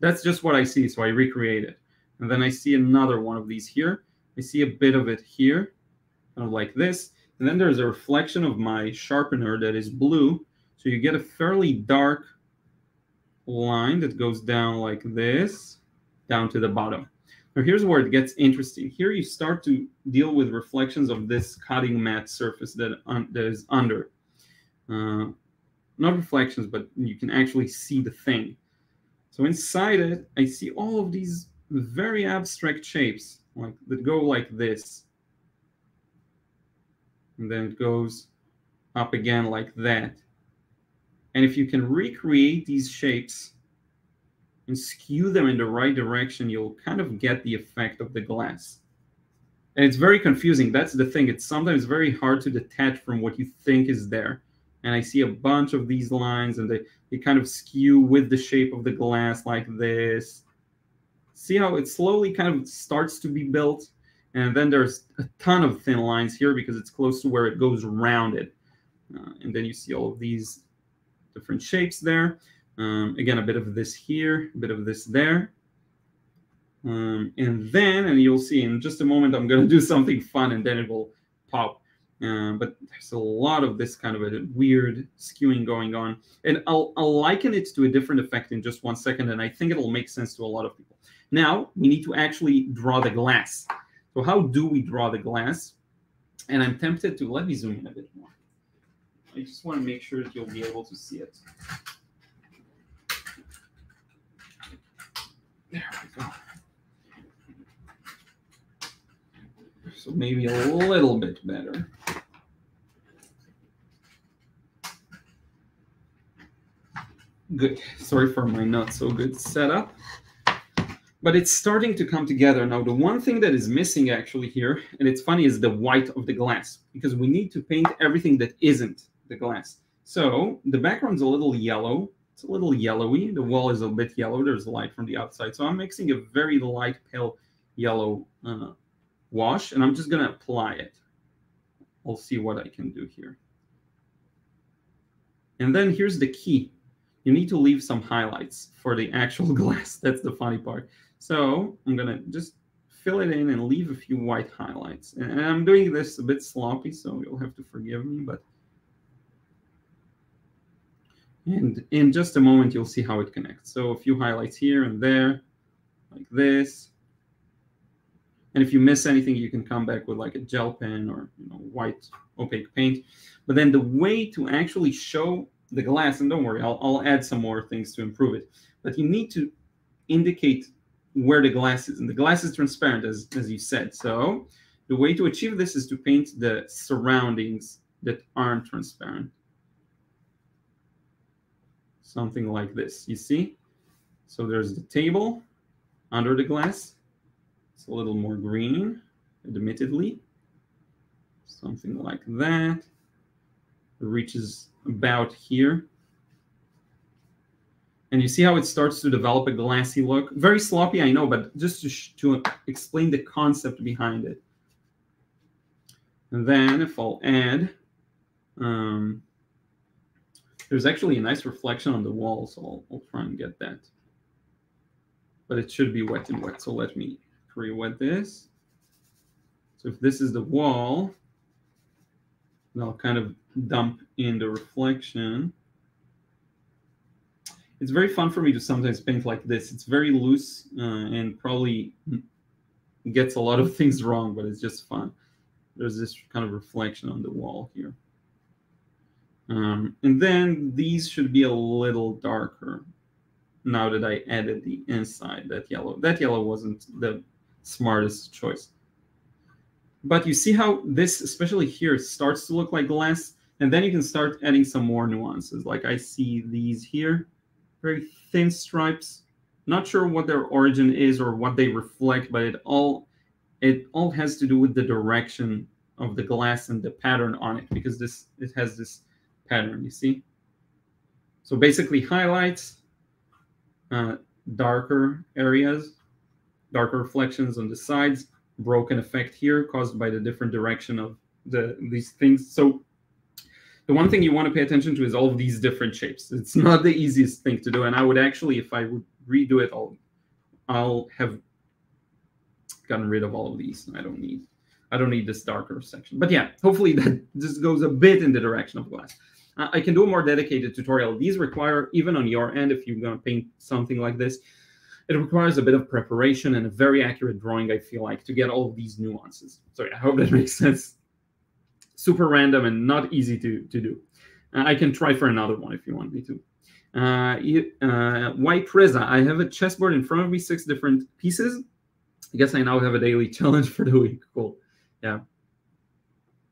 That's just what I see, so I recreate it. And then I see another one of these here. I see a bit of it here, kind of like this. And then there's a reflection of my sharpener that is blue. So you get a fairly dark line that goes down like this, down to the bottom. Now here's where it gets interesting. Here you start to deal with reflections of this cutting mat surface that, un that is under. Uh, not reflections, but you can actually see the thing. So inside it, I see all of these very abstract shapes like that go like this. And then it goes up again like that. And if you can recreate these shapes and skew them in the right direction, you'll kind of get the effect of the glass. And it's very confusing. That's the thing. It's sometimes very hard to detach from what you think is there. And I see a bunch of these lines and they, they kind of skew with the shape of the glass like this. See how it slowly kind of starts to be built? And then there's a ton of thin lines here because it's close to where it goes rounded. Uh, and then you see all of these different shapes there. Um, again, a bit of this here, a bit of this there. Um, and then, and you'll see in just a moment, I'm going to do something fun and then it will pop. Uh, but there's a lot of this kind of a weird skewing going on. And I'll, I'll liken it to a different effect in just one second, and I think it'll make sense to a lot of people. Now, we need to actually draw the glass. So how do we draw the glass? And I'm tempted to, let me zoom in a bit more. I just want to make sure that you'll be able to see it. There we go. So maybe a little bit better. Good. Sorry for my not so good setup. But it's starting to come together. Now, the one thing that is missing actually here, and it's funny, is the white of the glass, because we need to paint everything that isn't the glass. So the background's a little yellow. It's a little yellowy. The wall is a bit yellow. There's light from the outside. So I'm mixing a very light pale yellow uh, wash, and I'm just going to apply it. I'll see what I can do here. And then here's the key. You need to leave some highlights for the actual glass. That's the funny part. So I'm going to just fill it in and leave a few white highlights. And I'm doing this a bit sloppy, so you'll have to forgive me, but and in just a moment, you'll see how it connects. So a few highlights here and there. like this. And if you miss anything, you can come back with like a gel pen or you know, white opaque paint. But then the way to actually show the glass, and don't worry, I'll, I'll add some more things to improve it. But you need to indicate where the glass is. And the glass is transparent, as, as you said. So the way to achieve this is to paint the surroundings that aren't transparent. Something like this, you see? So there's the table under the glass. It's a little more green, admittedly. Something like that. It reaches about here. And you see how it starts to develop a glassy look? Very sloppy, I know, but just to, to explain the concept behind it. And then if I'll add, um, there's actually a nice reflection on the wall, so I'll, I'll try and get that. But it should be wet and wet, so let me pre-wet this. So if this is the wall, I'll kind of dump in the reflection. It's very fun for me to sometimes paint like this. It's very loose uh, and probably gets a lot of things wrong, but it's just fun. There's this kind of reflection on the wall here. Um, and then these should be a little darker now that I added the inside, that yellow. That yellow wasn't the smartest choice. But you see how this, especially here, starts to look like glass, and then you can start adding some more nuances. Like I see these here, very thin stripes. Not sure what their origin is or what they reflect, but it all it all has to do with the direction of the glass and the pattern on it because this it has this pattern, you see? So basically highlights, uh, darker areas, darker reflections on the sides, broken effect here caused by the different direction of the these things. So the one thing you want to pay attention to is all of these different shapes. It's not the easiest thing to do. And I would actually, if I would redo it, I'll, I'll have gotten rid of all of these. I don't need, I don't need this darker section. But yeah, hopefully that just goes a bit in the direction of glass. I can do a more dedicated tutorial. These require, even on your end, if you're going to paint something like this, it requires a bit of preparation and a very accurate drawing, I feel like, to get all of these nuances. So I hope that makes sense. Super random and not easy to, to do. Uh, I can try for another one if you want me to. Uh, uh, White Reza, I have a chessboard in front of me, six different pieces. I guess I now have a daily challenge for the week. Cool. Yeah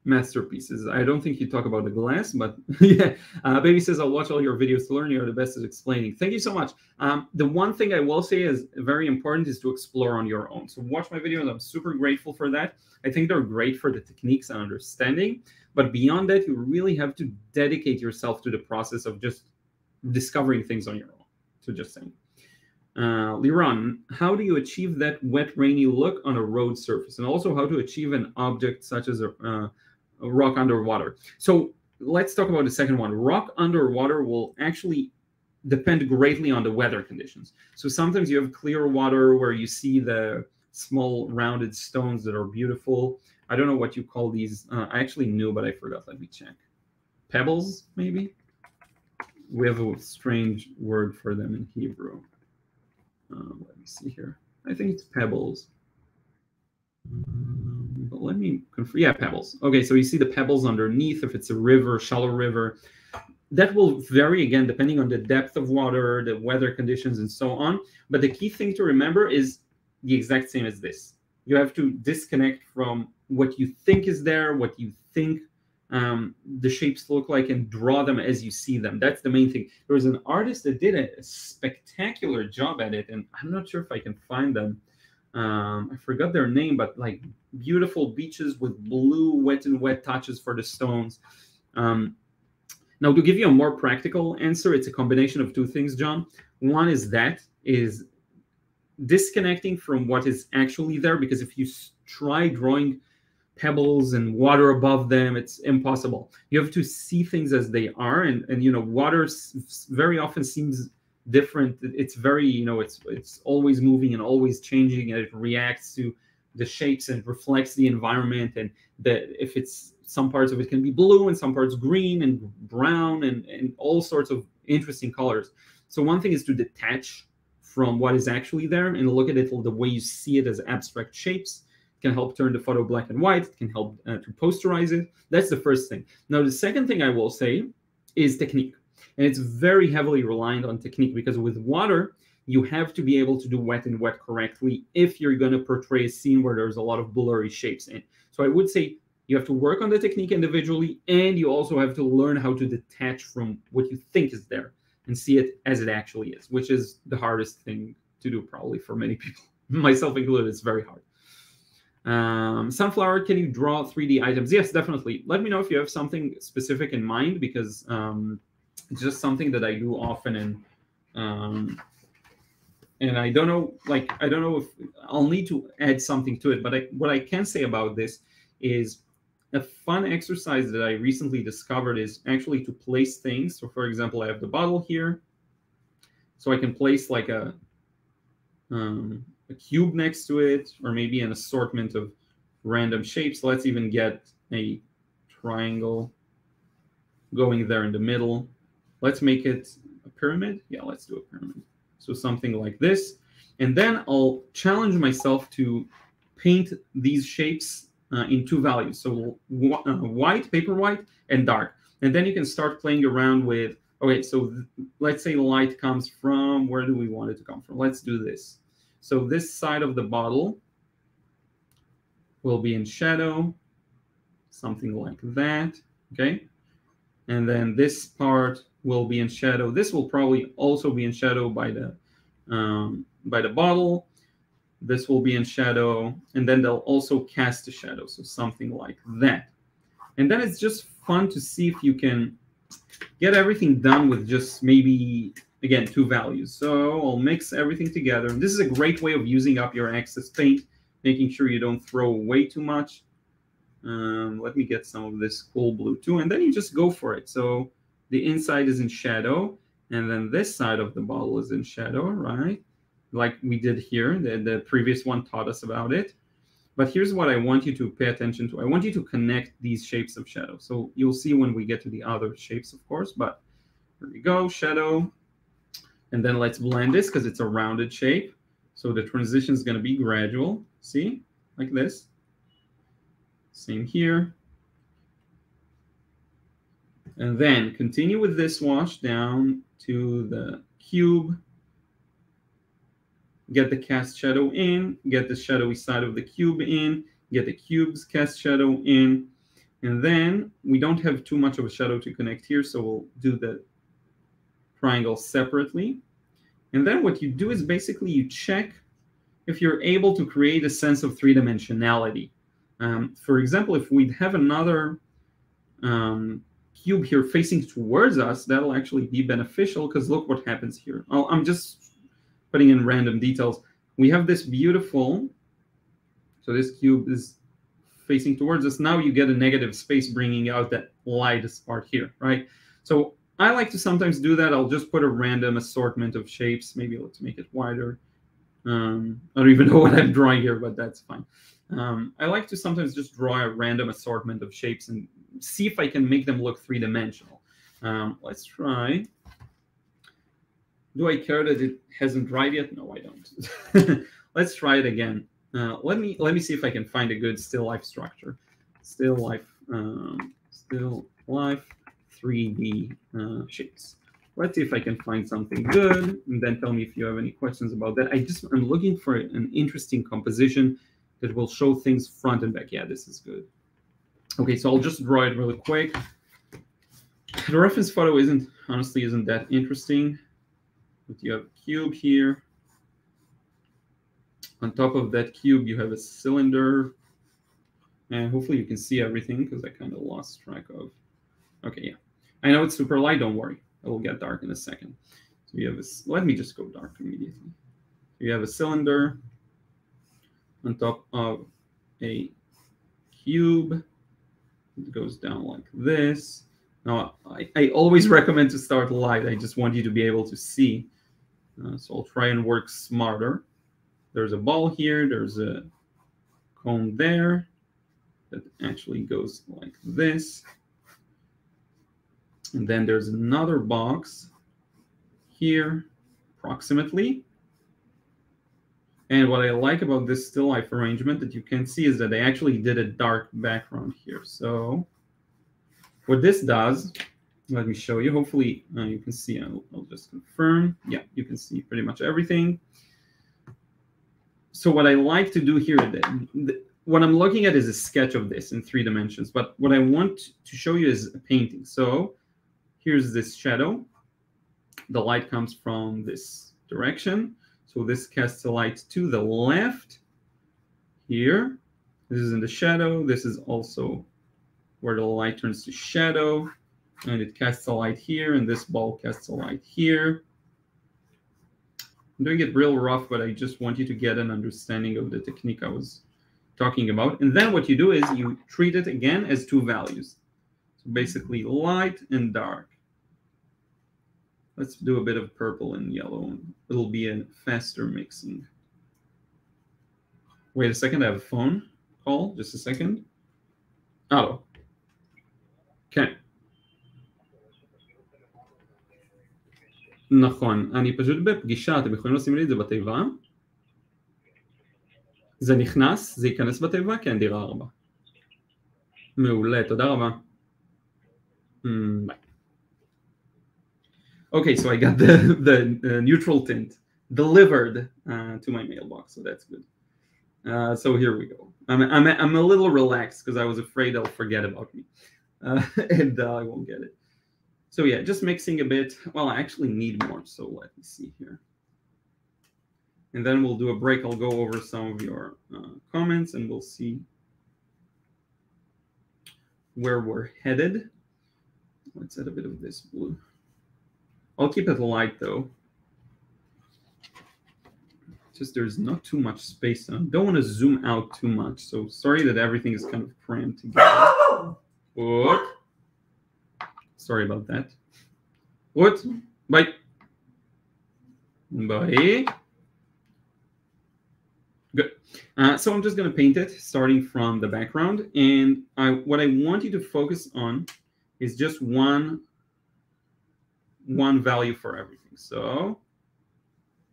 masterpieces. I don't think you talk about the glass, but yeah. Uh, Baby says, I'll watch all your videos to learn. You're the best at explaining. Thank you so much. Um, the one thing I will say is very important is to explore on your own. So watch my videos. I'm super grateful for that. I think they're great for the techniques and understanding. But beyond that, you really have to dedicate yourself to the process of just discovering things on your own. So just saying. Uh, Liron, how do you achieve that wet, rainy look on a road surface? And also how to achieve an object such as a, uh, rock underwater. So let's talk about the second one. Rock underwater will actually depend greatly on the weather conditions. So sometimes you have clear water where you see the small rounded stones that are beautiful. I don't know what you call these. Uh, I actually knew, but I forgot. Let me check. Pebbles, maybe? We have a strange word for them in Hebrew. Uh, let me see here. I think it's pebbles. Um, but let me confirm. Yeah, pebbles. Okay, so you see the pebbles underneath. If it's a river, shallow river, that will vary again depending on the depth of water, the weather conditions, and so on. But the key thing to remember is the exact same as this. You have to disconnect from what you think is there, what you think um, the shapes look like, and draw them as you see them. That's the main thing. There was an artist that did a, a spectacular job at it, and I'm not sure if I can find them um, I forgot their name, but like beautiful beaches with blue wet and wet touches for the stones. Um, now, to give you a more practical answer, it's a combination of two things, John. One is that is disconnecting from what is actually there, because if you try drawing pebbles and water above them, it's impossible. You have to see things as they are, and and you know, water very often seems different it's very you know it's it's always moving and always changing and it reacts to the shapes and reflects the environment and that if it's some parts of it can be blue and some parts green and brown and, and all sorts of interesting colors so one thing is to detach from what is actually there and look at it the way you see it as abstract shapes. It can help turn the photo black and white. It can help uh, to posterize it. That's the first thing. Now, the second thing I will say is technique. And it's very heavily reliant on technique because with water, you have to be able to do wet and wet correctly if you're going to portray a scene where there's a lot of blurry shapes in. So I would say you have to work on the technique individually, and you also have to learn how to detach from what you think is there and see it as it actually is, which is the hardest thing to do probably for many people, myself included. It's very hard. Um, sunflower, can you draw 3D items? Yes, definitely. Let me know if you have something specific in mind because um, it's just something that I do often and um, and I don't know, like I don't know if I'll need to add something to it. But I, what I can say about this is a fun exercise that I recently discovered is actually to place things. So for example, I have the bottle here. So I can place like a, um, a cube next to it, or maybe an assortment of random shapes. Let's even get a triangle going there in the middle. Let's make it a pyramid. Yeah, let's do a pyramid. So something like this. And then I'll challenge myself to paint these shapes uh, in two values. So uh, white, paper white, and dark. And then you can start playing around with, okay, so let's say light comes from, where do we want it to come from? Let's do this. So this side of the bottle will be in shadow, something like that, okay? And then this part will be in shadow. This will probably also be in shadow by the um, by the bottle this will be in shadow, and then they'll also cast a shadow, so something like that. And then it's just fun to see if you can get everything done with just maybe, again, two values. So I'll mix everything together. And this is a great way of using up your excess paint, making sure you don't throw away too much. Um, let me get some of this cool blue too. And then you just go for it. So the inside is in shadow, and then this side of the bottle is in shadow, right? like we did here. The, the previous one taught us about it. But here's what I want you to pay attention to. I want you to connect these shapes of shadow. So you'll see when we get to the other shapes, of course, but here we go, shadow. And then let's blend this because it's a rounded shape. So the transition is going to be gradual. See, like this. Same here. And then continue with this wash down to the cube get the cast shadow in, get the shadowy side of the cube in, get the cube's cast shadow in, and then we don't have too much of a shadow to connect here, so we'll do the triangle separately. And then what you do is basically you check if you're able to create a sense of three-dimensionality. Um, for example, if we'd have another um, cube here facing towards us, that'll actually be beneficial because look what happens here. i I'm just putting in random details. We have this beautiful, so this cube is facing towards us. Now you get a negative space bringing out that lightest part here, right? So I like to sometimes do that. I'll just put a random assortment of shapes. Maybe let's make it wider. Um, I don't even know what I'm drawing here, but that's fine. Um, I like to sometimes just draw a random assortment of shapes and see if I can make them look three-dimensional. Um, let's try do I care that it hasn't dried yet? No, I don't. Let's try it again. Uh, let me let me see if I can find a good still life structure. Still life, um, still life, 3D uh, shapes. Let's see if I can find something good, and then tell me if you have any questions about that. I just I'm looking for an interesting composition that will show things front and back. Yeah, this is good. Okay, so I'll just draw it really quick. The reference photo isn't honestly isn't that interesting But you have a cube here. On top of that cube, you have a cylinder. And hopefully you can see everything because I kind of lost track of. Okay, yeah. I know it's super light. Don't worry. It will get dark in a second. So you have a, let me just go dark immediately. You have a cylinder on top of a cube. It goes down like this. Now, I, I always recommend to start light. I just want you to be able to see uh, so I'll try and work smarter. There's a ball here. There's a cone there that actually goes like this. And then there's another box here approximately. And what I like about this still life arrangement that you can see is that they actually did a dark background here. So what this does, let me show you. Hopefully uh, you can see, I'll, I'll just confirm. Yeah, you can see pretty much everything. So what I like to do here, the, the, what I'm looking at is a sketch of this in three dimensions. But what I want to show you is a painting. So here's this shadow. The light comes from this direction. So this casts a light to the left here. This is in the shadow. This is also where the light turns to shadow. And it casts a light here, and this ball casts a light here. I'm doing it real rough, but I just want you to get an understanding of the technique I was talking about. And then what you do is you treat it again as two values. So basically light and dark. Let's do a bit of purple and yellow. It'll be a faster mixing. Wait a second, I have a phone call. Just a second. Oh. כן. נכון, אני פשוט בפגישה, אתם יכולים לשים לי את זה בתיבה? זה נכנס? זה ייכנס בתיבה? כן, דירה 4. מעולה, תודה רבה. ביי. Okay, so I got the the uh, neutral tint delivered uh, to my mailbox, so that's good. Uh, so here we go. I'm I'm I'm a little relaxed because I was afraid I'll forget about me, uh, and uh, I won't get it. So yeah, just mixing a bit. Well, I actually need more, so let me see here. And then we'll do a break. I'll go over some of your uh, comments, and we'll see where we're headed. Let's add a bit of this blue. I'll keep it light though. Just there's not too much space. I don't want to zoom out too much. So sorry that everything is kind of crammed together. What? Sorry about that. What? Bye. Bye. Good. Uh, so I'm just going to paint it starting from the background. And I, what I want you to focus on is just one one value for everything. So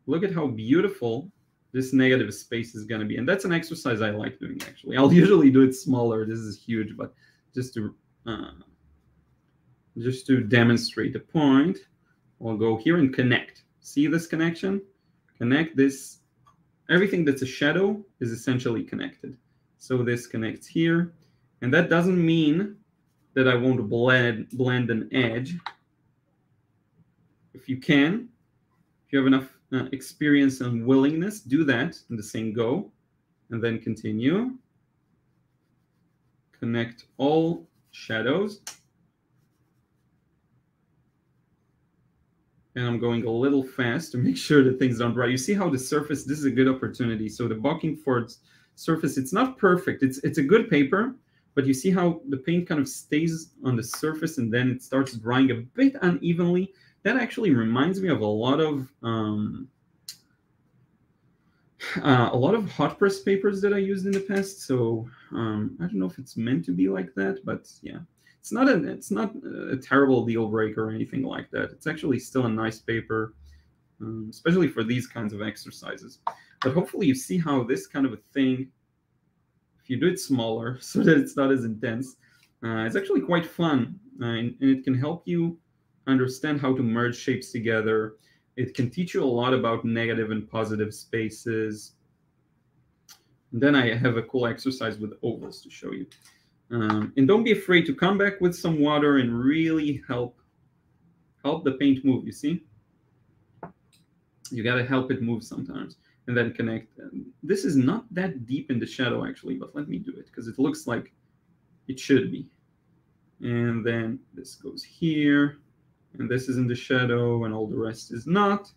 look at how beautiful this negative space is going to be. And that's an exercise I like doing, actually. I'll usually do it smaller. This is huge, but just to uh, just to demonstrate the point, I'll go here and connect. See this connection? Connect this. Everything that's a shadow is essentially connected. So this connects here. And that doesn't mean that I won't blend, blend an edge if you can, if you have enough uh, experience and willingness, do that in the same go, and then continue. Connect all shadows. And I'm going a little fast to make sure that things don't dry. You see how the surface, this is a good opportunity. So the Bockingford surface, it's not perfect. It's, it's a good paper, but you see how the paint kind of stays on the surface and then it starts drying a bit unevenly that actually reminds me of a lot of um, uh, a lot of hot press papers that I used in the past. So um, I don't know if it's meant to be like that, but yeah, it's not a it's not a terrible deal breaker or anything like that. It's actually still a nice paper, um, especially for these kinds of exercises. But hopefully you see how this kind of a thing, if you do it smaller so that it's not as intense, uh, it's actually quite fun uh, and, and it can help you understand how to merge shapes together. It can teach you a lot about negative and positive spaces. And then I have a cool exercise with ovals to show you. Um, and don't be afraid to come back with some water and really help help the paint move. You see, you got to help it move sometimes, and then connect. This is not that deep in the shadow actually, but let me do it because it looks like it should be. And then this goes here and this is in the shadow and all the rest is not.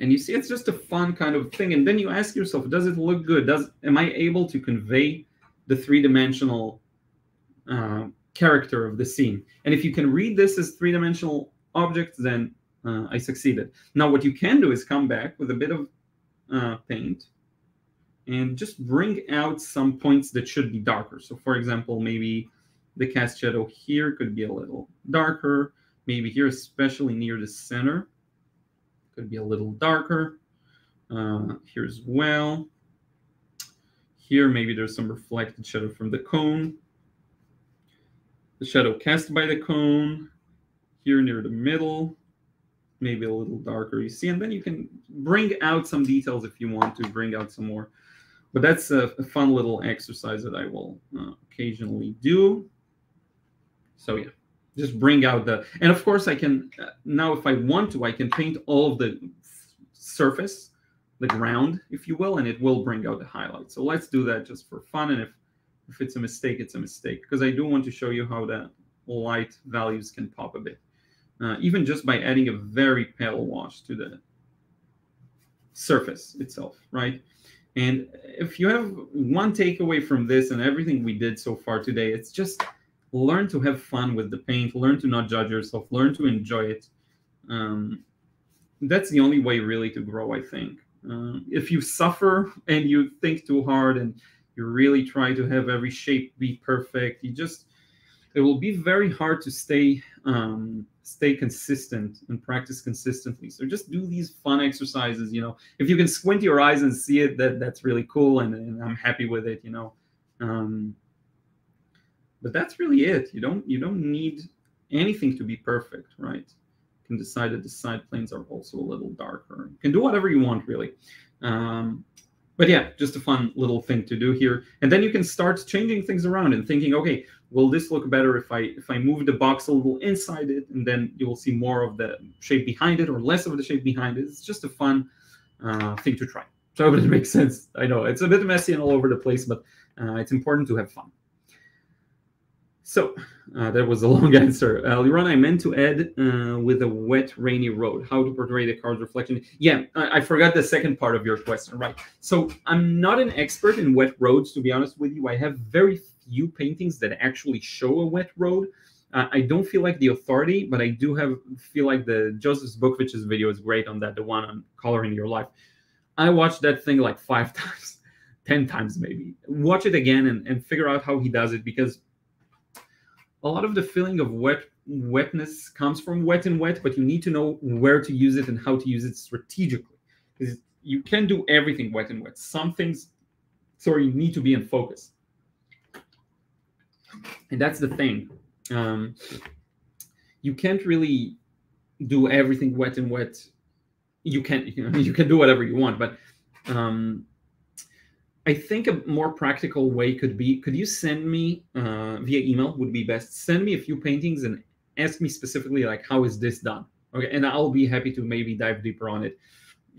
And you see, it's just a fun kind of thing. And then you ask yourself, does it look good? Does am I able to convey the three-dimensional uh, character of the scene? And if you can read this as three-dimensional objects, then uh, I succeeded. Now, what you can do is come back with a bit of uh, paint and just bring out some points that should be darker. So, for example, maybe the cast shadow here could be a little darker. Maybe here, especially near the center, could be a little darker. uh, here as well. Here, maybe there's some reflected shadow from the cone. The shadow cast by the cone. Here near the middle, maybe a little darker, you see. And then you can bring out some details if you want to bring out some more. But that's a, a fun little exercise that I will uh, occasionally do. So yeah, just bring out the, and of course I can, uh, now if I want to, I can paint all of the surface, the ground, if you will, and it will bring out the highlights. So let's do that just for fun. And if, if it's a mistake, it's a mistake, because I do want to show you how the light values can pop a bit. Uh, even just by adding a very pale wash to the surface itself, right? And if you have one takeaway from this and everything we did so far today, it's just learn to have fun with the paint, learn to not judge yourself, learn to enjoy it. Um, that's the only way really to grow, I think. Uh, if you suffer and you think too hard and you really try to have every shape be perfect, you just it will be very hard to stay um, stay consistent and practice consistently. So just do these fun exercises. You know, if you can squint your eyes and see it, that that's really cool, and, and I'm happy with it. You know, um, but that's really it. You don't you don't need anything to be perfect, right? You can decide that the side planes are also a little darker. You can do whatever you want, really. Um, but yeah, just a fun little thing to do here. And then you can start changing things around and thinking, okay, will this look better if I if I move the box a little inside it, and then you will see more of the shape behind it or less of the shape behind it. It's just a fun uh, thing to try. So it makes sense. I know it's a bit messy and all over the place, but uh, it's important to have fun. So uh, that was a long answer. Uh, Liron, I meant to add uh, with a wet, rainy road, how to portray the car's reflection. Yeah, I, I, forgot the second part of your question, right? So I'm not an expert in wet roads, to be honest with you. I have very few paintings that actually show a wet road. Uh, I don't feel like the authority, but I do have feel like the Joseph Zbukvic's video is great on that, the one on coloring your life. I watched that thing like five times, 10 times maybe. Watch it again and, and figure out how he does it because – a lot of the feeling of wet wetness comes from wet and wet, but you need to know where to use it and how to use it strategically. Because you can do everything wet and wet. Some things, sorry, you need to be in focus. And that's the thing. Um, you can't really do everything wet and wet. You can you, know, you can do whatever you want, but um, I think a more practical way could be could you send me uh, via email would be best. Send me a few paintings and ask me specifically like how is this done? Okay, and I'll be happy to maybe dive deeper on it.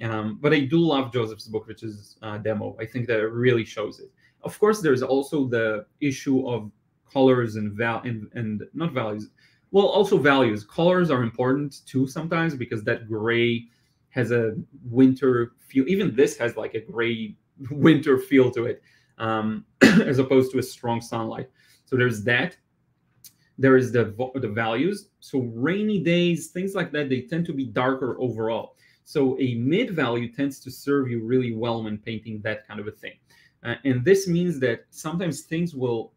Um, but I do love Joseph Zbukvic's uh, demo. I think that it really shows it. Of course, there's also the issue of colors and val and, and not values. Well, also values. Colors are important too sometimes because that gray has a winter feel. Even this has like a gray winter feel to it um, as opposed to a strong sunlight. So there's that. There is the the values. So rainy days, things like that, they tend to be darker overall. So a mid value tends to serve you really well when painting that kind of a thing. Uh, and this means that sometimes things will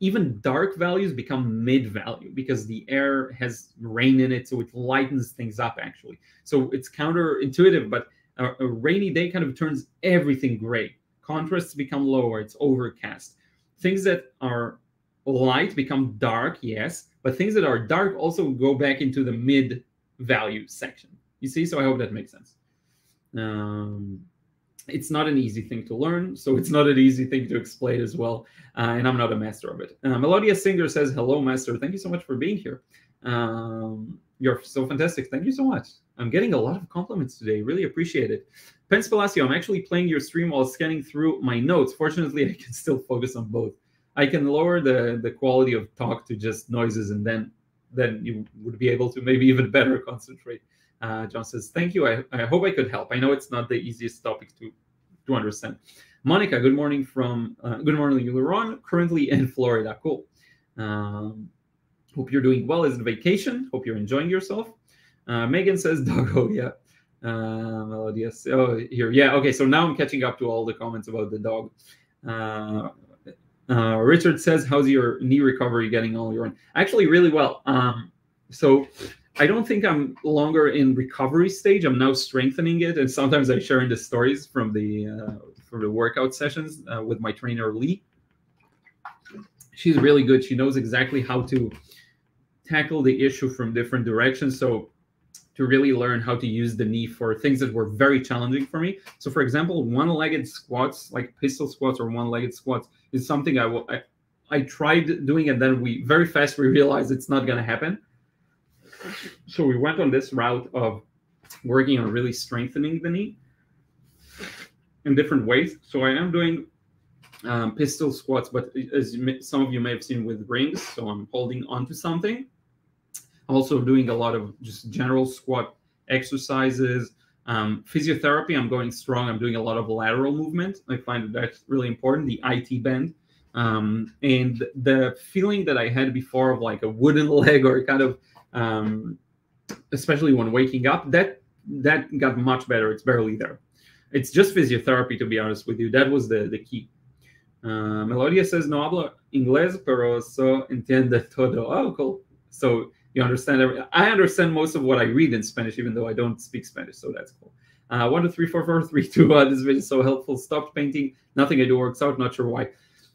even dark values become mid value because the air has rain in it so it lightens things up actually so it's counterintuitive but a, a rainy day kind of turns everything gray. Contrasts become lower. It's overcast. Things that are light become dark, yes, but things that are dark also go back into the mid value section. You see? So I hope that makes sense. Um, it's not an easy thing to learn, so it's not an easy thing to explain as well. Uh, and I'm not a master of it. Uh, Melodia Singer says, Hello, master. Thank you so much for being here. Um, you're so fantastic. Thank you so much. I'm getting a lot of compliments today. Really appreciate it. Pence Palacio, I'm actually playing your stream while scanning through my notes. Fortunately, I can still focus on both. I can lower the, the quality of talk to just noises, and then then you would be able to maybe even better concentrate. Uh, John says, "Thank you. I, I hope I could help. I know it's not the easiest topic to to understand." Monica, good morning from uh, good morning, Liron. Currently in Florida. Cool. Um, hope you're doing well. Is it vacation? Hope you're enjoying yourself. Uh, Megan says doggo. Yeah. Uh, Melodious. Oh, here. Yeah. Okay. So now I'm catching up to all the comments about the dog. Uh, uh, Richard says, "How's your knee recovery getting on your own?" Actually, really well. Um, so I don't think I'm longer in recovery stage. I'm now strengthening it, and sometimes I share in the stories from the uh, from the workout sessions uh, with my trainer Lee. She's really good. She knows exactly how to tackle the issue from different directions. So to really learn how to use the knee for things that were very challenging for me. So, for example, one-legged squats, like pistol squats or one-legged squats, is something I will. I, I tried doing it, then we very fast we realized it's not going to happen. So we went on this route of working on really strengthening the knee in different ways. So I am doing um, pistol squats, but as some of you may have seen with rings, so I'm holding onto something also doing a lot of just general squat exercises. Um, physiotherapy, I'm going strong. I'm doing a lot of lateral movement. I find that that's really important, the IT band. Um, and the feeling that I had before of like a wooden leg or kind of, um, especially when waking up, that that got much better. It's barely there. It's just physiotherapy, to be honest with you. That was the, the key. Uh, Melodia says, no hablo inglés, pero so entiende todo. Oh, cool. So you understand every, I understand most of what I read in Spanish, even though I don't speak Spanish, so that's cool. Uh, one, two, three, four, four, three, two. Uh, this video is so helpful. Stopped painting. Nothing I do works out. Not sure why.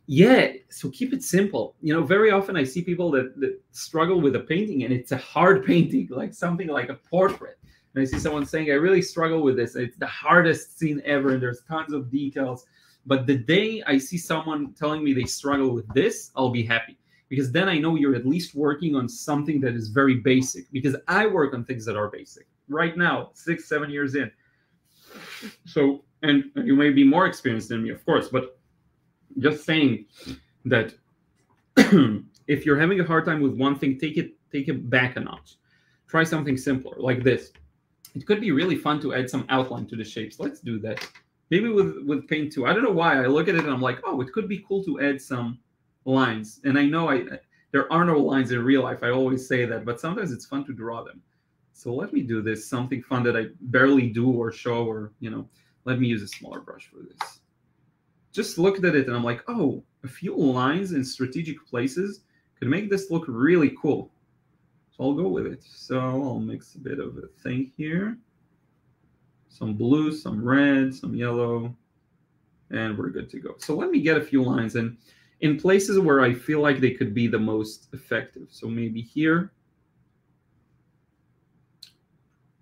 Yeah, so keep it simple. You know, very often I see people that, that struggle with a painting, and it's a hard painting, like something like a portrait. And I see someone saying, "I really struggle with this. It's the hardest scene ever, and there's tons of details." But the day I see someone telling me they struggle with this, I'll be happy because then I know you're at least working on something that is very basic. Because I work on things that are basic right now, six, seven years in. So, and, you may be more experienced than me, of course, but just saying that if you're having a hard time with one thing, take it take it back a notch. Try something simpler like this. It could be really fun to add some outline to the shapes. Let's do that. Maybe with with paint too. I don't know why. I look at it and I'm like, oh, it could be cool to add some lines. And I know I there are no lines in real life. I always say that, but sometimes it's fun to draw them. So let me do this, something fun that I barely do or show, or, you know, let me use a smaller brush for this. Just looked at it and I'm like, oh, a few lines in strategic places could make this look really cool. So I'll go with it. So I'll mix a bit of a thing here. Some blue, some red, some yellow, and we're good to go. So let me get a few lines and in places where I feel like they could be the most effective. So maybe here.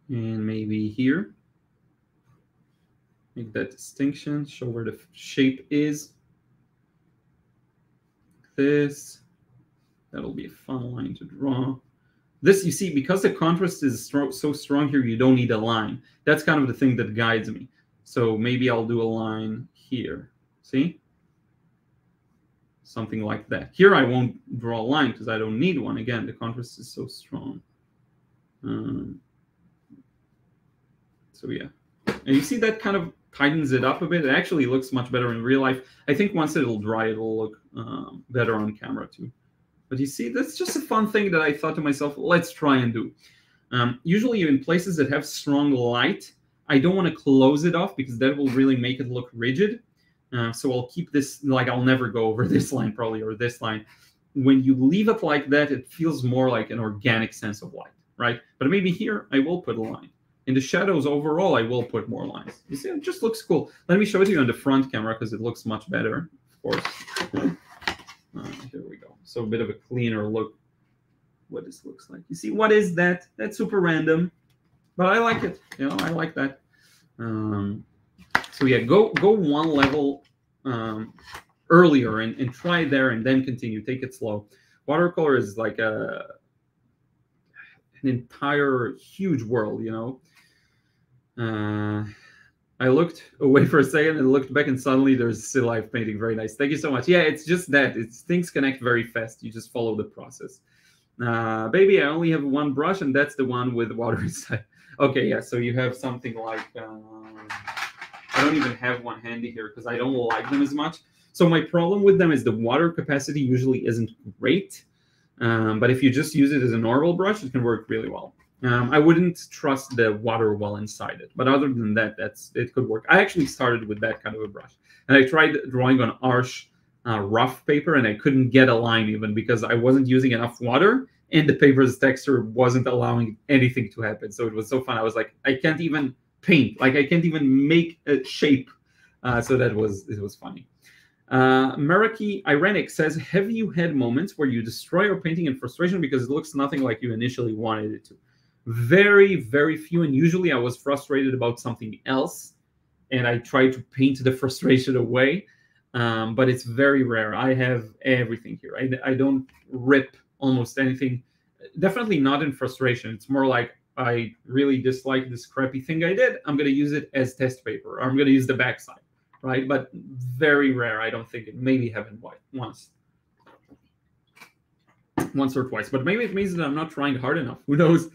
And maybe here. Make that distinction, show where the shape is. This. That'll be a fun line to draw. This, you see, because the contrast is so strong here, you don't need a line. That's kind of the thing that guides me. So maybe I'll do a line here. See? Something like that. Here I won't draw a line because I don't need one. Again, the contrast is so strong. Um, so yeah, and you see that kind of tightens it up a bit. It actually looks much better in real life. I think once it'll dry, it'll look um, better on camera too. But you see, that's just a fun thing that I thought to myself, let's try and do. Um, usually in places that have strong light, I don't want to close it off because that will really make it look rigid. Uh, so I'll keep this, like I'll never go over this line probably or this line. When you leave it like that, it feels more like an organic sense of light, right? But maybe here I will put a line. In the shadows overall, I will put more lines. You see, it just looks cool. Let me show it to you on the front camera because it looks much better, of course. Uh, here we go. So a bit of a cleaner look what this looks like. You see, what is that? That's super random, but I like it. You know, I like that. Um, so yeah, go go one level um, earlier and, and try there and then continue. Take it slow. Watercolor is like a an entire huge world, you know. Uh, I looked away for a second and looked back, and suddenly there's still life painting. Very nice. Thank you so much. Yeah, it's just that. It's things connect very fast. You just follow the process. Uh, baby, I only have one brush, and that's the one with water inside. Okay, yeah. So you have something like. Uh, I don't even have one handy here because I don't like them as much. So my problem with them is the water capacity usually isn't great. Um, but if you just use it as a normal brush, it can work really well. Um, I wouldn't trust the water well inside it, but other than that, that's it could work. I actually started with that kind of a brush, and I tried drawing on Arches uh, rough paper, and I couldn't get a line even because I wasn't using enough water, and the paper's texture wasn't allowing anything to happen. So it was so fun. I was like, I can't even paint, like I can't even make a shape. Uh, so that was it was funny. Uh, Meraki Irenic says, have you had moments where you destroy your painting in frustration because it looks nothing like you initially wanted it to? Very, very few. And usually I was frustrated about something else and I try to paint the frustration away. Um, but it's very rare. I have everything here. I, I don't rip almost anything. Definitely not in frustration. It's more like I really dislike this crappy thing I did. I'm going to use it as test paper. Or I'm going to use the backside, right? But very rare. I don't think it maybe happened once. Once or twice. But maybe it means that I'm not trying hard enough. Who knows?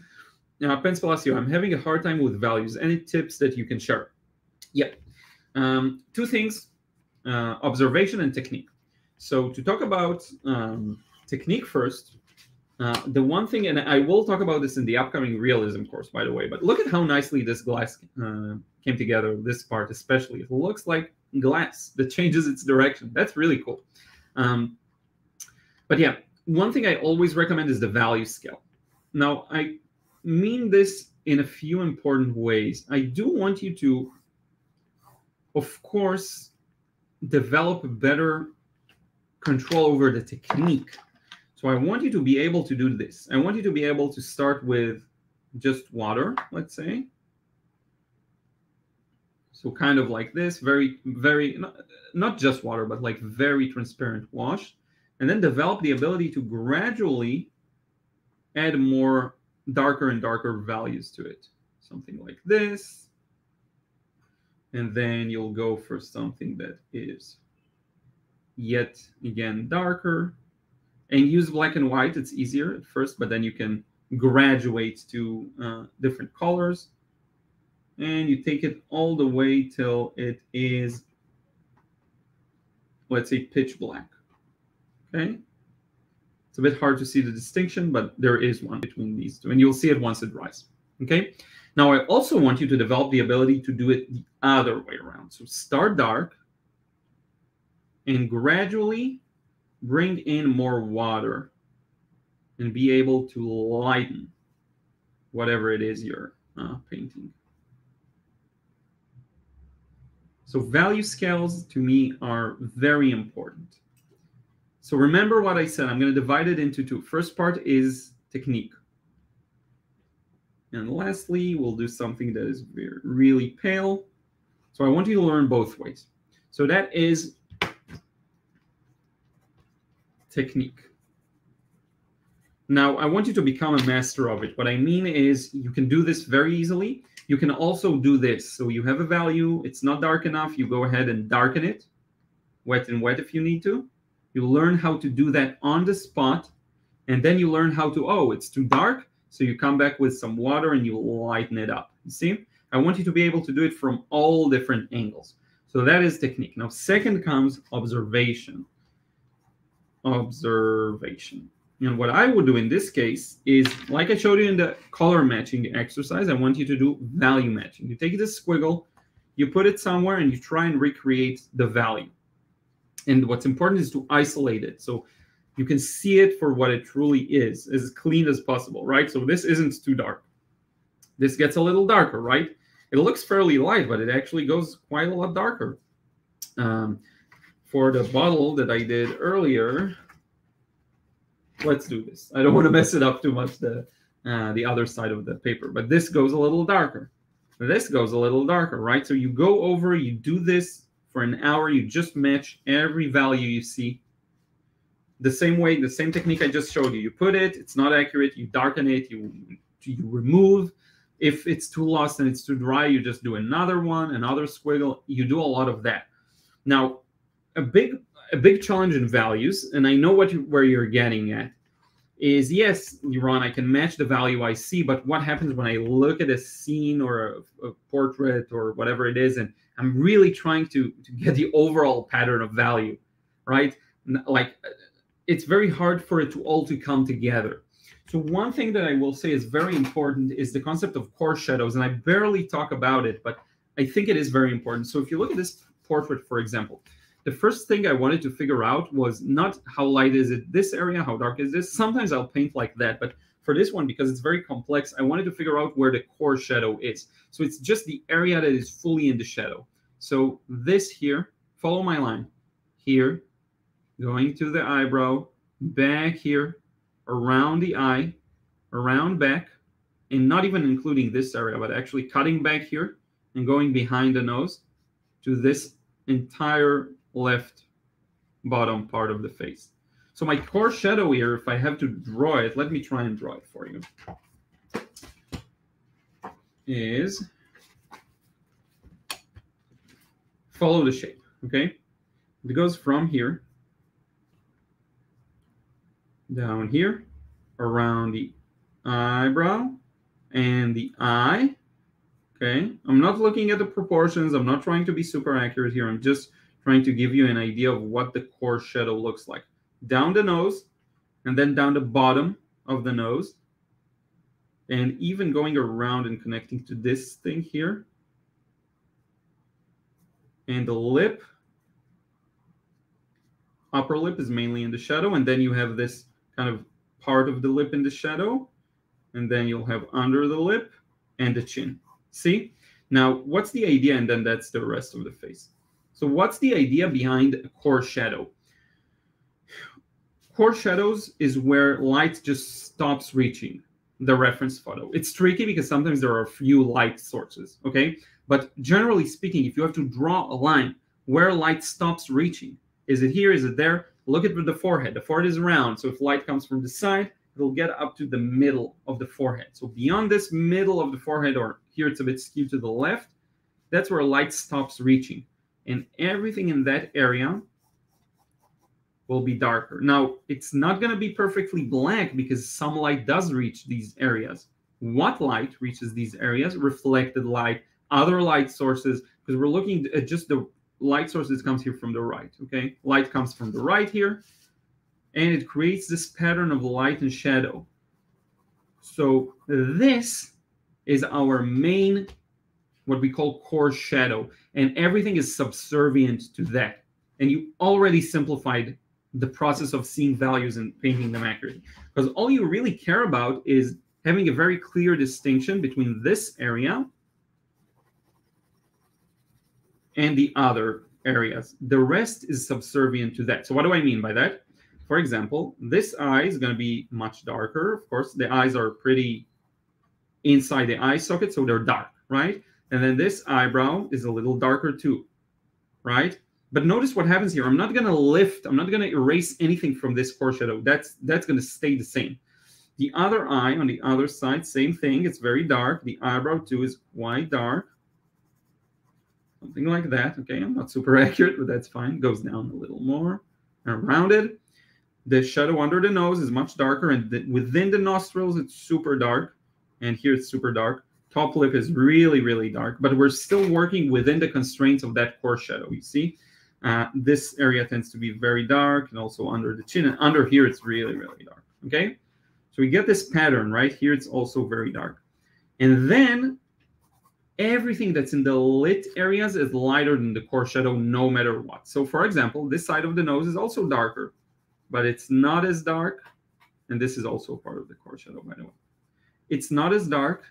Now, Pence Palacio, I'm having a hard time with values. Any tips that you can share? Yep. Um, two things uh, observation and technique. So, to talk about um, technique first, uh, the one thing, and I will talk about this in the upcoming realism course, by the way, but look at how nicely this glass uh, came together, this part especially. It looks like glass that changes its direction. That's really cool. Um, but yeah, one thing I always recommend is the value scale. Now, I mean this in a few important ways. I do want you to, of course, develop better control over the technique so I want you to be able to do this. I want you to be able to start with just water, let's say. So kind of like this, very, very, not, not just water, but like very transparent wash. And then develop the ability to gradually add more darker and darker values to it. Something like this. And then you'll go for something that is yet again darker and use black and white. It's easier at first, but then you can graduate to uh, different colors. And you take it all the way till it is, let's say, pitch black. Okay. It's a bit hard to see the distinction, but there is one between these two, and you'll see it once it dries. Okay. Now, I also want you to develop the ability to do it the other way around. So start dark and gradually bring in more water and be able to lighten whatever it is you're uh, painting. So value scales to me are very important. So remember what I said. I'm going to divide it into two. First part is technique. And lastly, we'll do something that is really pale. So I want you to learn both ways. So that is technique. Now, I want you to become a master of it. What I mean is you can do this very easily. You can also do this. So you have a value, it's not dark enough, you go ahead and darken it, wet and wet if you need to. You learn how to do that on the spot, and then you learn how to, oh, it's too dark, so you come back with some water and you lighten it up. You see? I want you to be able to do it from all different angles. So that is technique. Now, second comes observation observation. And what I would do in this case is, like I showed you in the color matching exercise, I want you to do value matching. You take this squiggle, you put it somewhere, and you try and recreate the value. And what's important is to isolate it. So you can see it for what it truly is, as clean as possible, right? So this isn't too dark. This gets a little darker, right? It looks fairly light, but it actually goes quite a lot darker. Um, for the bottle that I did earlier, let's do this. I don't want to mess it up too much, the, uh, the other side of the paper, but this goes a little darker. This goes a little darker, right? So you go over, you do this for an hour, you just match every value you see. The same way, the same technique I just showed you. You put it, it's not accurate, you darken it, you, you remove. If it's too lost and it's too dry, you just do another one, another squiggle. You do a lot of that. Now, a big a big challenge in values, and I know what you, where you're getting at, is yes, Ron, I can match the value I see, but what happens when I look at a scene or a, a portrait or whatever it is, and I'm really trying to to get the overall pattern of value, right? Like it's very hard for it to all to come together. So one thing that I will say is very important is the concept of core shadows, and I barely talk about it, but I think it is very important. So if you look at this portrait, for example, the first thing I wanted to figure out was not how light is it this area, how dark is this. Sometimes I'll paint like that, but for this one, because it's very complex, I wanted to figure out where the core shadow is. So it's just the area that is fully in the shadow. So this here, follow my line, here, going to the eyebrow, back here, around the eye, around back, and not even including this area, but actually cutting back here and going behind the nose to this entire left bottom part of the face. So my core shadow here, if I have to draw it, let me try and draw it for you, is follow the shape, okay? It goes from here down here around the eyebrow and the eye. Okay, I'm not looking at the proportions. I'm not trying to be super accurate here. I'm just trying to give you an idea of what the core shadow looks like. Down the nose, and then down the bottom of the nose, and even going around and connecting to this thing here. And the lip, upper lip is mainly in the shadow, and then you have this kind of part of the lip in the shadow, and then you'll have under the lip and the chin. See? Now, what's the idea? And then that's the rest of the face. So what's the idea behind a core shadow? Core shadows is where light just stops reaching the reference photo. It's tricky because sometimes there are a few light sources, okay? But generally speaking, if you have to draw a line where light stops reaching, is it here, is it there? Look at the forehead. The forehead is round, so if light comes from the side, it'll get up to the middle of the forehead. So beyond this middle of the forehead, or here it's a bit skewed to the left, that's where light stops reaching. And everything in that area will be darker. Now, it's not going to be perfectly black because some light does reach these areas. What light reaches these areas? Reflected light, other light sources, because we're looking at just the light sources comes here from the right, okay? Light comes from the right here, and it creates this pattern of light and shadow. So this is our main, what we call core shadow, and everything is subservient to that. And you already simplified the process of seeing values and painting them accurately. Because all you really care about is having a very clear distinction between this area and the other areas. The rest is subservient to that. So what do I mean by that? For example, this eye is going to be much darker. Of course, the eyes are pretty inside the eye socket, so they're dark, right? And then this eyebrow is a little darker too, right? But notice what happens here. I'm not going to lift, I'm not going to erase anything from this core shadow. That's, that's going to stay the same. The other eye on the other side, same thing. It's very dark. The eyebrow too is quite dark. Something like that. Okay, I'm not super accurate, but that's fine. Goes down a little more. Around it. The shadow under the nose is much darker, and the, within the nostrils, it's super dark. And here it's super dark. Top lip is really, really dark, but we're still working within the constraints of that core shadow. You see, uh, this area tends to be very dark, and also under the chin. And under here, it's really, really dark. Okay, so we get this pattern right here. It's also very dark, and then everything that's in the lit areas is lighter than the core shadow no matter what. So for example, this side of the nose is also darker but it's not as dark. And this is also part of the core shadow, by the way. It's not as dark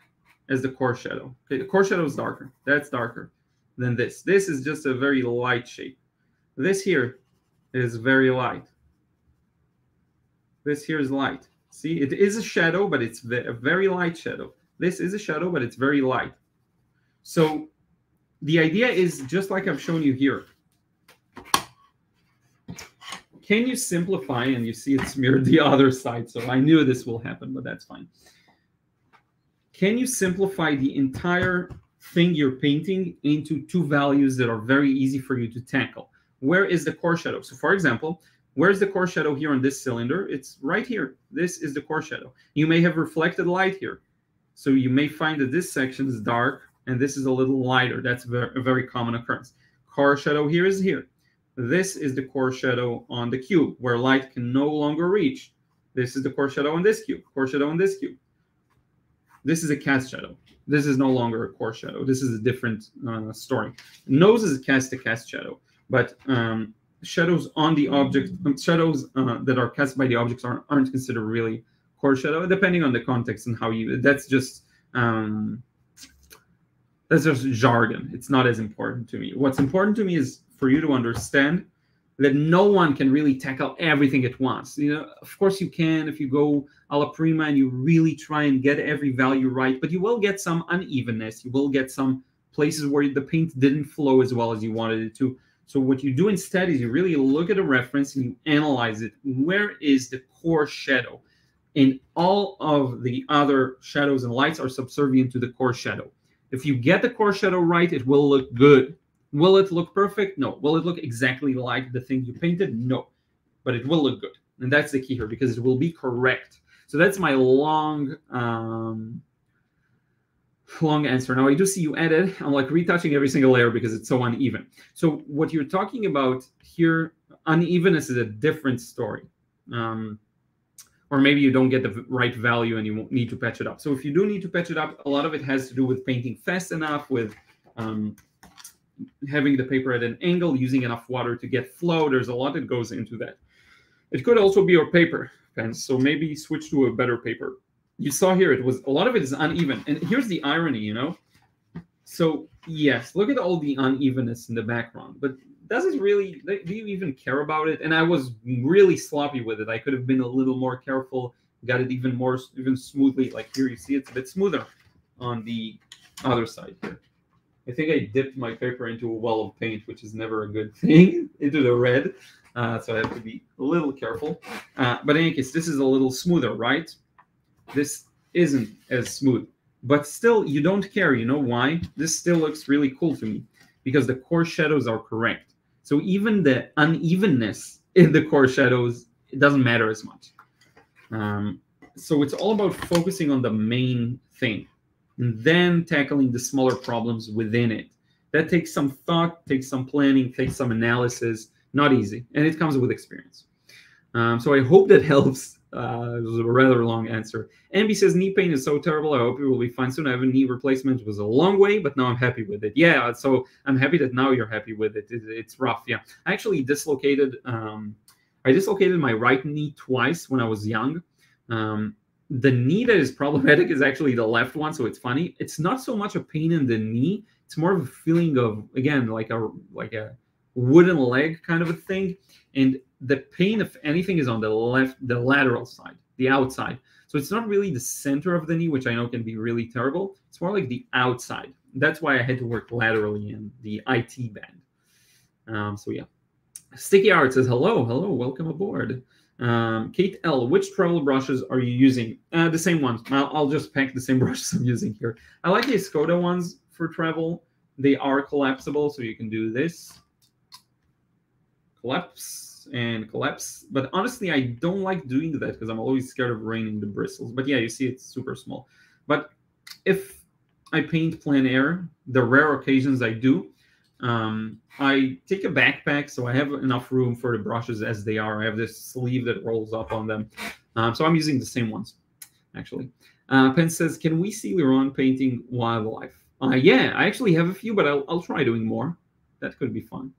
as the core shadow. Okay, the core shadow is darker. That's darker than this. This is just a very light shape. This here is very light. This here is light. See, it is a shadow, but it's a very light shadow. This is a shadow, but it's very light. So the idea is just like I've shown you here can you simplify? And you see it smeared the other side. So I knew this will happen, but that's fine. Can you simplify the entire thing you're painting into two values that are very easy for you to tackle? Where is the core shadow? So for example, where's the core shadow here on this cylinder? It's right here. This is the core shadow. You may have reflected light here. So you may find that this section is dark and this is a little lighter. That's a very common occurrence. Core shadow here is here. This is the core shadow on the cube where light can no longer reach. This is the core shadow on this cube, core shadow on this cube. This is a cast shadow. This is no longer a core shadow. This is a different uh, story. Nose is a cast to cast shadow, but um, shadows on the object, um, shadows uh, that are cast by the objects aren't, aren't considered really core shadow, depending on the context and how you. That's just um, that's just jargon. It's not as important to me. What's important to me is for you to understand that no one can really tackle everything at once. You know, of course you can if you go alla prima and you really try and get every value right, but you will get some unevenness. You will get some places where the paint didn't flow as well as you wanted it to. So what you do instead is you really look at a reference and you analyze it. Where is the core shadow? And all of the other shadows and lights are subservient to the core shadow. If you get the core shadow right, it will look good. Will it look perfect? No. Will it look exactly like the thing you painted? No. But it will look good. And that's the key here because it will be correct. So that's my long um, long answer. Now I do see you added. I'm like retouching every single layer because it's so uneven. So what you're talking about here, unevenness is a different story. Um, or maybe you don't get the right value and you need to patch it up. So if you do need to patch it up, a lot of it has to do with painting fast enough, with um, having the paper at an angle, using enough water to get flow. There's a lot that goes into that. It could also be your paper pens. So maybe switch to a better paper. You saw here, it was a lot of it is uneven. And here's the irony, you know? So yes, look at all the unevenness in the background, but does it really do you even care about it and i was really sloppy with it i could have been a little more careful got it even more even smoothly like here you see it's a bit smoother on the other side here i think i dipped my paper into a well of paint which is never a good thing into the red uh, so i have to be a little careful. Uh, but in any case this is a little smoother right? This isn't as smooth but still you don't care you know why? This still looks really cool to me because the core shadows are correct. So even the unevenness in the core shadows, it doesn't matter as much. Um, so it's all about focusing on the main thing and then tackling the smaller problems within it. That takes some thought, takes some planning, takes some analysis. Not easy, and it comes with experience. Um, so I hope that helps uh, it was a rather long answer. Ambi says knee pain is so terrible. I hope it will be fine soon. I have a knee replacement. It was a long way, but now I'm happy with it. Yeah, so I'm happy that now you're happy with it. it it's rough. Yeah, I actually dislocated. Um, I dislocated my right knee twice when I was young. Um, the knee that is problematic is actually the left one, so it's funny. It's not so much a pain in the knee; it's more of a feeling of again like a like a wooden leg kind of a thing. And the pain, if anything, is on the left, the lateral side, the outside. So it's not really the center of the knee, which I know can be really terrible. It's more like the outside. That's why I had to work laterally in the IT band. Um, so yeah. Sticky Art says, hello, hello, welcome aboard. Um, Kate L, which travel brushes are you using? Uh, the same ones. I'll, I'll, just pack the same brushes I'm using here. I like the Escoda ones for travel. They are collapsible, so you can do this. Collapse and collapse. But honestly, I don't like doing that because I'm always scared of raining the bristles. But yeah, you see it's super small. But if I paint plein air, the rare occasions I do, um, I take a backpack so I have enough room for the brushes as they are. I have this sleeve that rolls up on them. Um, so I'm using the same ones, actually. Uh, Penn says, can we see Liron painting wildlife? Uh, yeah, I actually have a few, but I'll, I'll try doing more. That could be fun.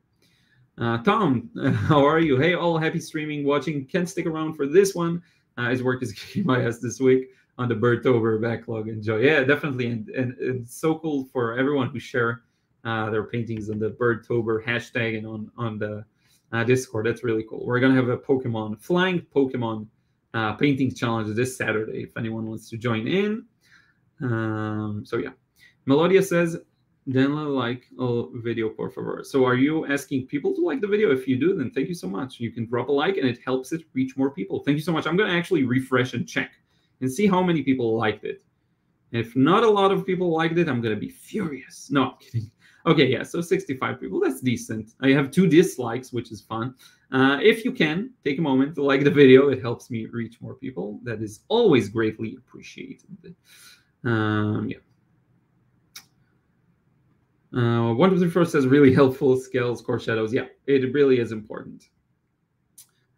Uh, Tom, how are you? Hey, all happy streaming, watching. Can't stick around for this one. Uh, his work is kicking my ass this week on the Birdtober backlog. Enjoy. Yeah, definitely. And, and it's so cool for everyone who share uh, their paintings on the Birdtober hashtag and on, on the uh, Discord. That's really cool. We're going to have a Pokemon, flying Pokemon uh, painting challenge this Saturday if anyone wants to join in. Um, so, yeah. Melodia says, Denle like a video, por favor. So are you asking people to like the video? If you do, then thank you so much. You can drop a like and it helps it reach more people. Thank you so much. I'm going to actually refresh and check and see how many people liked it. If not a lot of people liked it, I'm going to be furious. No, I'm kidding. Okay, yeah, so 65 people. That's decent. I have two dislikes, which is fun. Uh, if you can, take a moment to like the video. It helps me reach more people. That is always greatly appreciated. Um, yeah. Uh, first says really helpful skills, core shadows. Yeah, it really is important.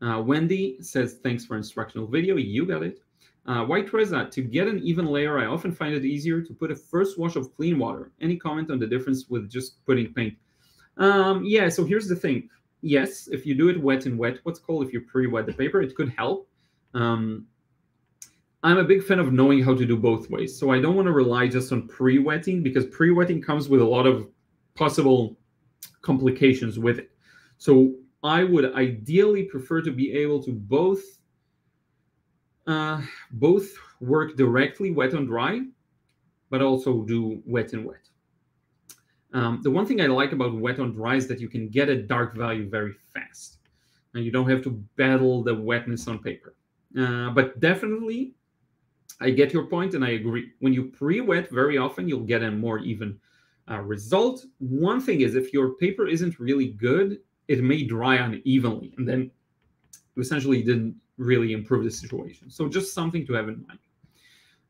Uh, Wendy says thanks for instructional video. You got it. Uh, White Reza, to get an even layer, I often find it easier to put a first wash of clean water. Any comment on the difference with just putting paint? Um, yeah, so here's the thing. yes, if you do it wet and wet, what's called if you pre-wet the paper, it could help. Um, I'm a big fan of knowing how to do both ways. So I don't want to rely just on pre-wetting because pre-wetting comes with a lot of possible complications with it. So I would ideally prefer to be able to both uh, both work directly wet on dry, but also do wet and wet. Um, the one thing I like about wet on dry is that you can get a dark value very fast, and you don't have to battle the wetness on paper. Uh, but definitely, I get your point, and I agree. When you pre-wet, very often you'll get a more even uh, result. One thing is, if your paper isn't really good, it may dry unevenly, and then essentially didn't really improve the situation. So just something to have in mind.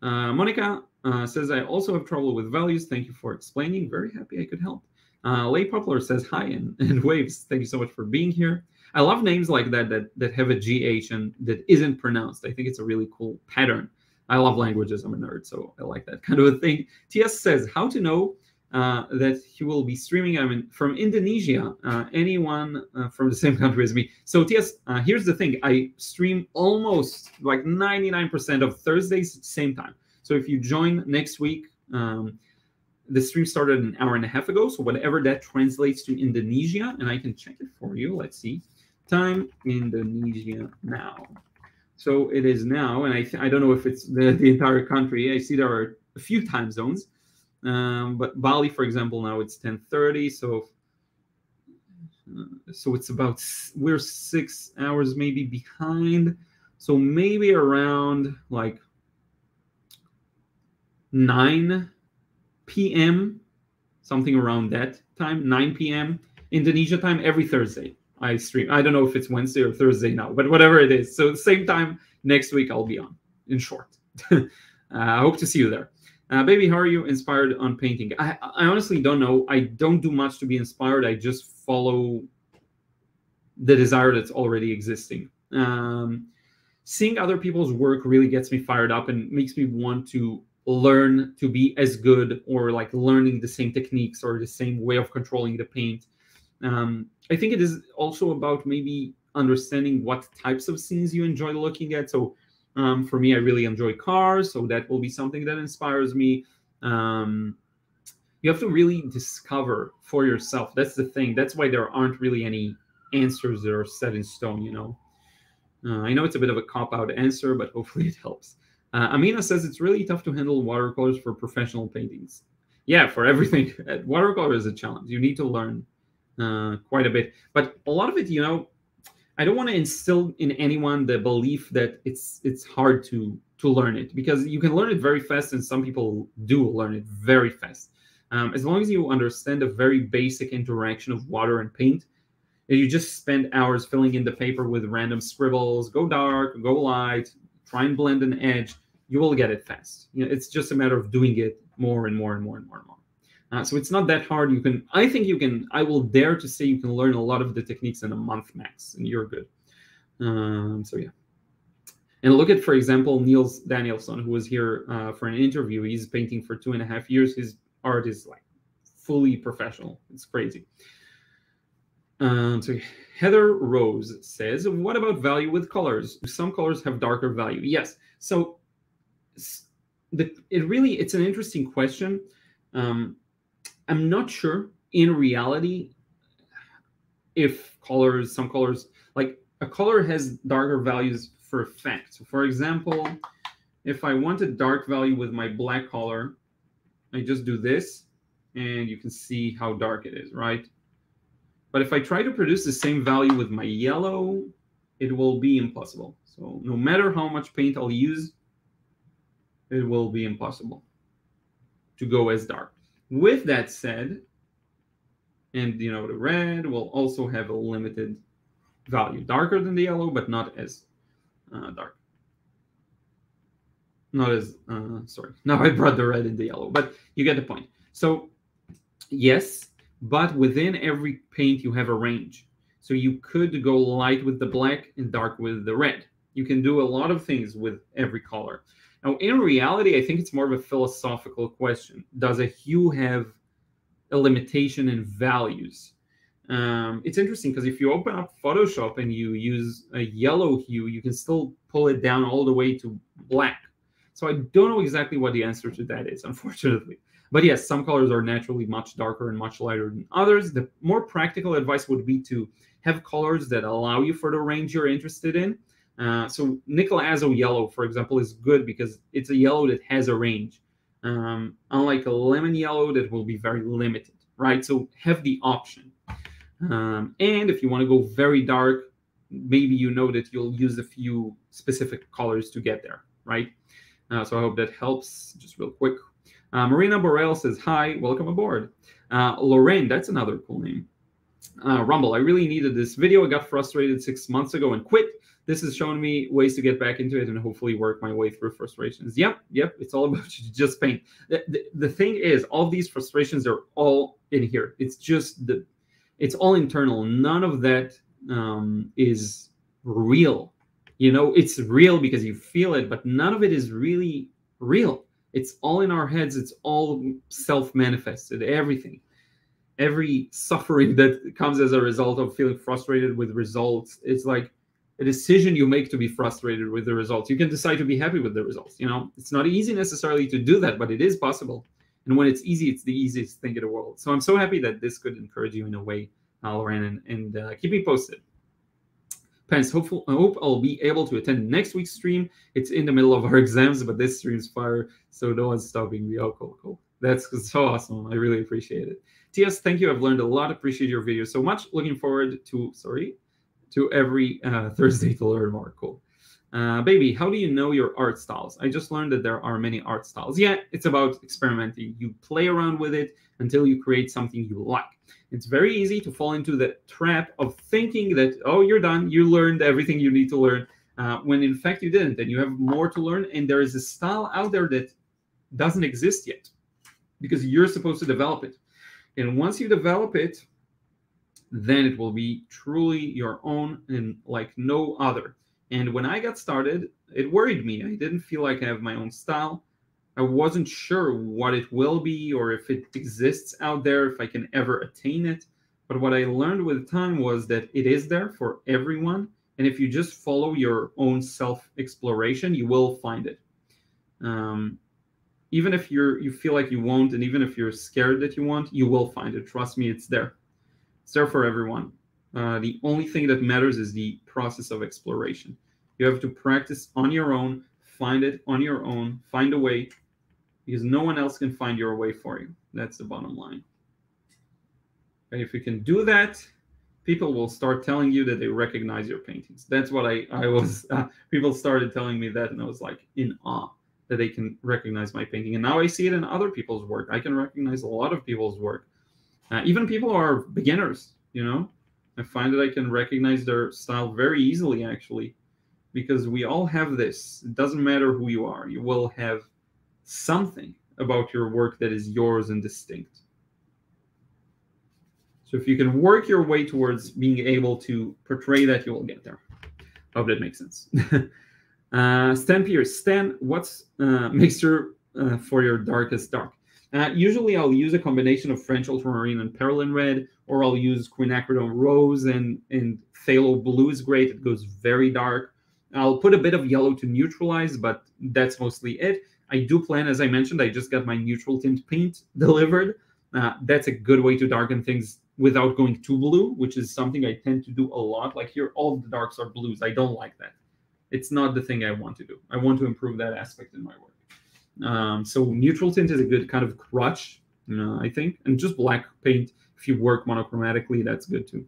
Uh, Monica uh, says, I also have trouble with values. Thank you for explaining. Very happy I could help. Uh, Leigh Poplar says, hi, and, and waves. Thank you so much for being here. I love names like that, that that have a GH and that isn't pronounced. I think it's a really cool pattern. I love languages. I'm a nerd, so I like that kind of a thing. TS says, how to know uh, that he will be streaming. I mean, from Indonesia, uh, anyone uh, from the same country as me. So, TS, uh, here's the thing I stream almost like 99% of Thursdays, same time. So, if you join next week, um, the stream started an hour and a half ago. So, whatever that translates to Indonesia, and I can check it for you. Let's see. Time Indonesia now. So it is now, and I, I don't know if it's the, the entire country. I see there are a few time zones. Um, but Bali, for example, now it's 10:30, so uh, so it's about we're six hours maybe behind. So maybe around like 9 p.m., something around that time, 9 p.m. Indonesia time every Thursday. I stream. I don't know if it's Wednesday or Thursday now, but whatever it is. So same time next week I'll be on. In short, uh, I hope to see you there. Uh, baby, how are you inspired on painting? I, I honestly don't know. I don't do much to be inspired. I just follow the desire that's already existing. Um, seeing other people's work really gets me fired up and makes me want to learn to be as good or like learning the same techniques or the same way of controlling the paint. Um, I think it is also about maybe understanding what types of scenes you enjoy looking at. So um, for me, I really enjoy cars, so that will be something that inspires me. Um, you have to really discover for yourself. That's the thing. That's why there aren't really any answers that are set in stone. You know, uh, I know it's a bit of a cop out answer, but hopefully it helps. Uh, Amina says it's really tough to handle watercolors for professional paintings. Yeah, for everything, watercolor is a challenge. You need to learn uh, quite a bit, but a lot of it, you know, I don't want to instill in anyone the belief that it's it's hard to to learn it because you can learn it very fast, and some people do learn it very fast. Um, as long as you understand the very basic interaction of water and paint, and you just spend hours filling in the paper with random scribbles, go dark, go light, try and blend an edge, you will get it fast. You know, it's just a matter of doing it more and more and more and more and more. Uh, so it's not that hard. You can, I think you can, I will dare to say you can learn a lot of the techniques in a month max, and you're good. Um, so yeah. And look at, for example, Niels Danielson, who was here uh, for an interview. He's painting for two and a half years. His art is like fully professional. It's crazy. Um, so Heather Rose says, "What about value with colors? Some colors have darker value." Yes. So the it really it's an interesting question. Um, I'm not sure in reality if colors, some colors, like a color has darker values for effect. So for example, if I want a dark value with my black color, I just do this and you can see how dark it is, right? But if I try to produce the same value with my yellow, it will be impossible. So no matter how much paint I'll use, it will be impossible to go as dark. With that said, and you know, the red will also have a limited value, darker than the yellow, but not as uh, dark. Not as, uh, sorry, now I brought the red and the yellow, but you get the point. So, yes, but within every paint, you have a range. So you could go light with the black and dark with the red. You can do a lot of things with every color. Now, in reality, I think it's more of a philosophical question. Does a hue have a limitation in values? um, it's interesting because if you open up Photoshop and you use a yellow hue, you can still pull it down all the way to black. So I don't know exactly what the answer to that is, unfortunately. But yes, some colors are naturally much darker and much lighter than others. The more practical advice would be to have colors that allow you for the range you're interested in. Uh, so nickel azo yellow, for example, is good because it's a yellow that has a range, um, unlike a lemon yellow that will be very limited, right? So have the option. Um, and if you want to go very dark, maybe you know that you'll use a few specific colors to get there, right? Uh, so I hope that helps. Just real quick. Uh, Marina Borrell says, Hi, welcome aboard. Uh, Lorraine, that's another cool name. Uh, Rumble, I really needed this video. I got frustrated six months ago and quit. This has shown me ways to get back into it and hopefully work my way through frustrations. Yep, yep, it's all about just paint. The, the, the thing is, all these frustrations are all in here. It's just the it's all internal. None of that um, is real. You know, it's real because you feel it, but none of it is really real. It's all in our heads. It's all self-manifested. Everything, every suffering that comes as a result of feeling frustrated with results. It's like a decision you make to be frustrated with the results. You can decide to be happy with the results. You know, it's not easy necessarily to do that, but it is possible. And when it's easy, it's the easiest thing in the world. So I'm so happy that this could encourage you in a way, Lauren, and, and uh, keep me posted. Pence, hopeful, I hope I'll be able to attend next week's stream. It's in the middle of our exams, but this stream's fire, so no one's stopping me. Oh, cool, cool. That's so awesome. I really appreciate it. TS, thank you. I've learned a lot. Appreciate your video so much. Looking forward to, sorry, to every uh, Thursday to learn more. Cool. Uh, baby, how do you know your art styles? I just learned that there are many art styles. Yeah, it's about experimenting. You play around with it until you create something you like. It's very easy to fall into the trap of thinking that, oh, you're done, you learned everything you need to learn, uh, when in fact you didn't, and you have more to learn. And there is a style out there that doesn't exist yet because you're supposed to develop it. And once you develop it, then it will be truly your own and like no other. And when I got started, it worried me. I didn't feel like I have my own style. I wasn't sure what it will be or if it exists out there, if I can ever attain it. But what I learned with time was that it is there for everyone. And if you just follow your own self exploration, you will find it. Um, even if you're you feel like you won't, and even if you're scared that you won't, you will find it. Trust me, it's there. It's there for everyone. Uh, the only thing that matters is the process of exploration. You have to practice on your own, find it on your own, find a way, because no one else can find your way for you. That's the bottom line. And if you can do that, people will start telling you that they recognize your paintings. That's what I, I was, uh, people started telling me that, and I was like in awe that they can recognize my painting. And now I see it in other people's work. I can recognize a lot of people's work. Uh, even people who are beginners, you know, I find that I can recognize their style very easily, actually, because we all have this. It doesn't matter who you are, you will have something about your work that is yours and distinct. So if you can work your way towards being able to portray that, you will get there. Hope that makes sense. uh, Stan Pierce, Stan, what's uh, mixture uh, for your darkest dark? Uh, usually I'll use a combination of French ultramarine and perylene red, or I'll use quinacridone rose and, and phthalo blue is great. It goes very dark. I'll put a bit of yellow to neutralize, but that's mostly it. I do plan, as I mentioned, I just got my neutral tint paint delivered. Uh, that's a good way to darken things without going too blue, which is something I tend to do a lot. Like here, all the darks are blues. I don't like that. It's not the thing I want to do. I want to improve that aspect in my work. Um, so neutral tint is a good kind of crutch, I think, and just black paint. If you work monochromatically, that's good too.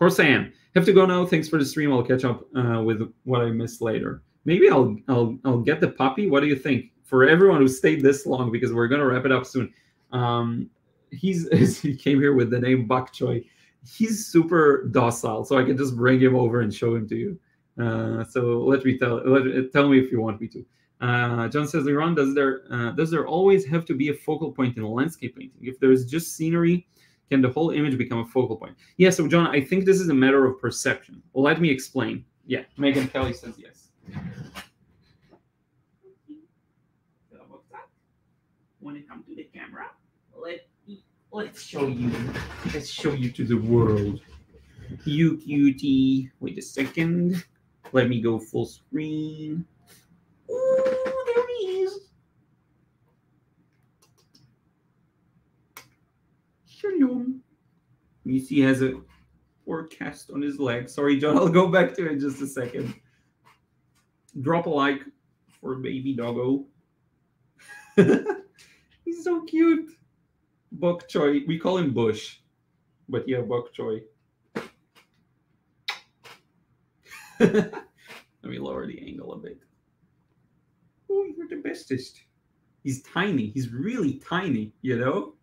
Corsan, have to go now. Thanks for the stream. I'll catch up uh, with what I missed later. Maybe I'll I'll I'll get the puppy. What do you think? For everyone who stayed this long, because we're gonna wrap it up soon. Um, he's he came here with the name Bok Choy. He's super docile, so I can just bring him over and show him to you. Uh, so let me tell let, tell me if you want me to. Uh, John says, Liron, does there uh, does there always have to be a focal point in landscape painting? If there's just scenery, can the whole image become a focal point? Yeah. So John, I think this is a matter of perception. Well, let me explain. Yeah, Megan Kelly says yes. When it comes to the camera, let let's show you. Let's show you to the world. You cutie. Wait a second. Let me go full screen. Ooh, there he is. Shalom. You see, he has a poor cast on his leg. Sorry, John. I'll go back to it in just a second. Drop a like for baby doggo. He's so cute. Bok choy. We call him Bush, but yeah, bok choy. Let me lower the angle a bit. Oh, you're the bestest. He's tiny. He's really tiny, you know?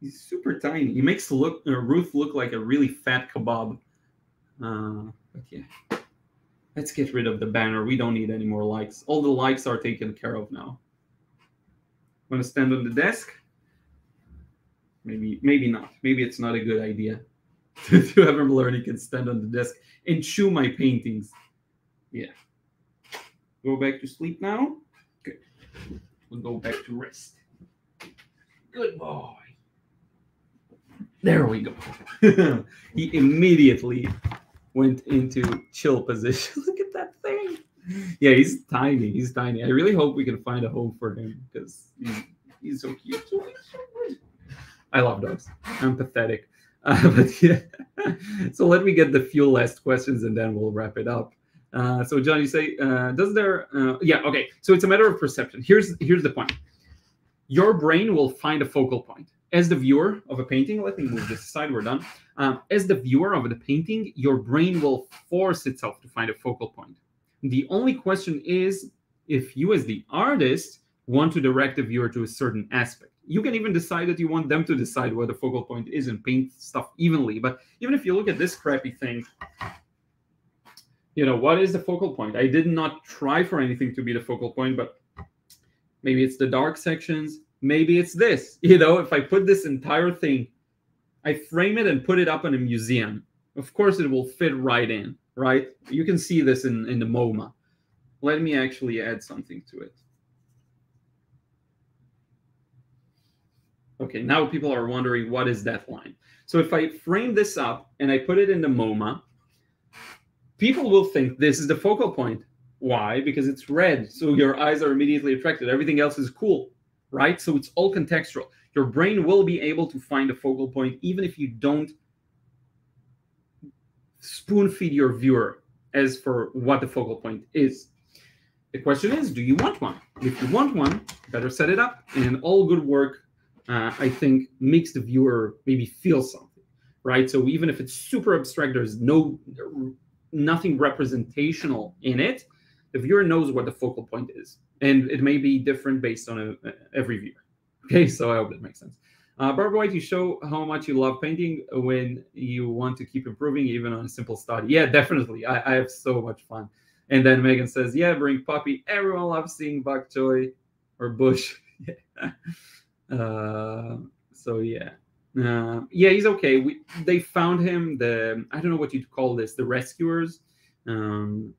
He's super tiny. He makes look uh, Ruth look like a really fat kebab. Uh, but yeah. Let's get rid of the banner. We don't need any more likes. All the likes are taken care of now. Want to stand on the desk? Maybe, maybe not. Maybe it's not a good idea to, to have him learn he can stand on the desk and chew my paintings. Yeah. Go back to sleep now. Good. We'll go back to rest. Good boy. There we go. he immediately went into chill position. Look at that thing. Yeah, he's tiny. He's tiny. I really hope we can find a home for him because he's, he's so cute. I love dogs. I'm pathetic. Uh, but yeah. so let me get the few last questions and then we'll wrap it up. Uh, so John, you say, uh, does there? Uh, yeah, okay. So it's a matter of perception. Here's here's the point. Your brain will find a focal point as the viewer of a painting. Let me move this aside. We're done. Um, as the viewer of the painting, your brain will force itself to find a focal point. The only question is if you, as the artist, want to direct the viewer to a certain aspect you can even decide that you want them to decide where the focal point is and paint stuff evenly. But even if you look at this crappy thing, you know, what is the focal point? I did not try for anything to be the focal point, but maybe it's the dark sections. Maybe it's this. You know, if I put this entire thing, I frame it and put it up in a museum, of course it will fit right in, right? You can see this in, in the MoMA. Let me actually add something to it. Okay, now people are wondering what is that line? So if I frame this up and I put it in the MoMA, people will think this is the focal point. Why? Because it's red. So your eyes are immediately attracted. Everything else is cool, right? So it's all contextual. Your brain will be able to find a focal point even if you don't spoon feed your viewer as for what the focal point is. The question is, do you want one? If you want one, better set it up. And all good work uh, I think makes the viewer maybe feel something, right? So even if it's super abstract, there's no nothing representational in it. The viewer knows what the focal point is, and it may be different based on a, every viewer. Okay, so I hope that makes sense. Uh, Barbara White, you show how much you love painting when you want to keep improving, even on a simple study. Yeah, definitely. I, I have so much fun. And then Megan says, "Yeah, bring puppy. Everyone loves seeing bok choy or bush." Uh, so yeah, uh, yeah, he's okay. We they found him. The I don't know what you'd call this. The rescuers. Um,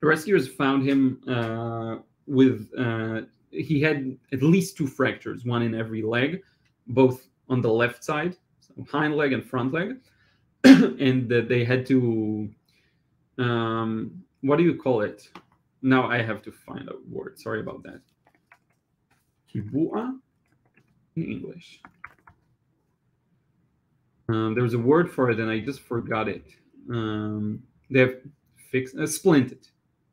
the rescuers found him uh, with uh, he had at least two fractures, one in every leg, both on the left side, so hind leg and front leg, and that they had to um, what do you call it? Now I have to find a word. Sorry about that. Kibua? in English. Um, there was a word for it, and I just forgot it. Um, they have fixed uh, splinted,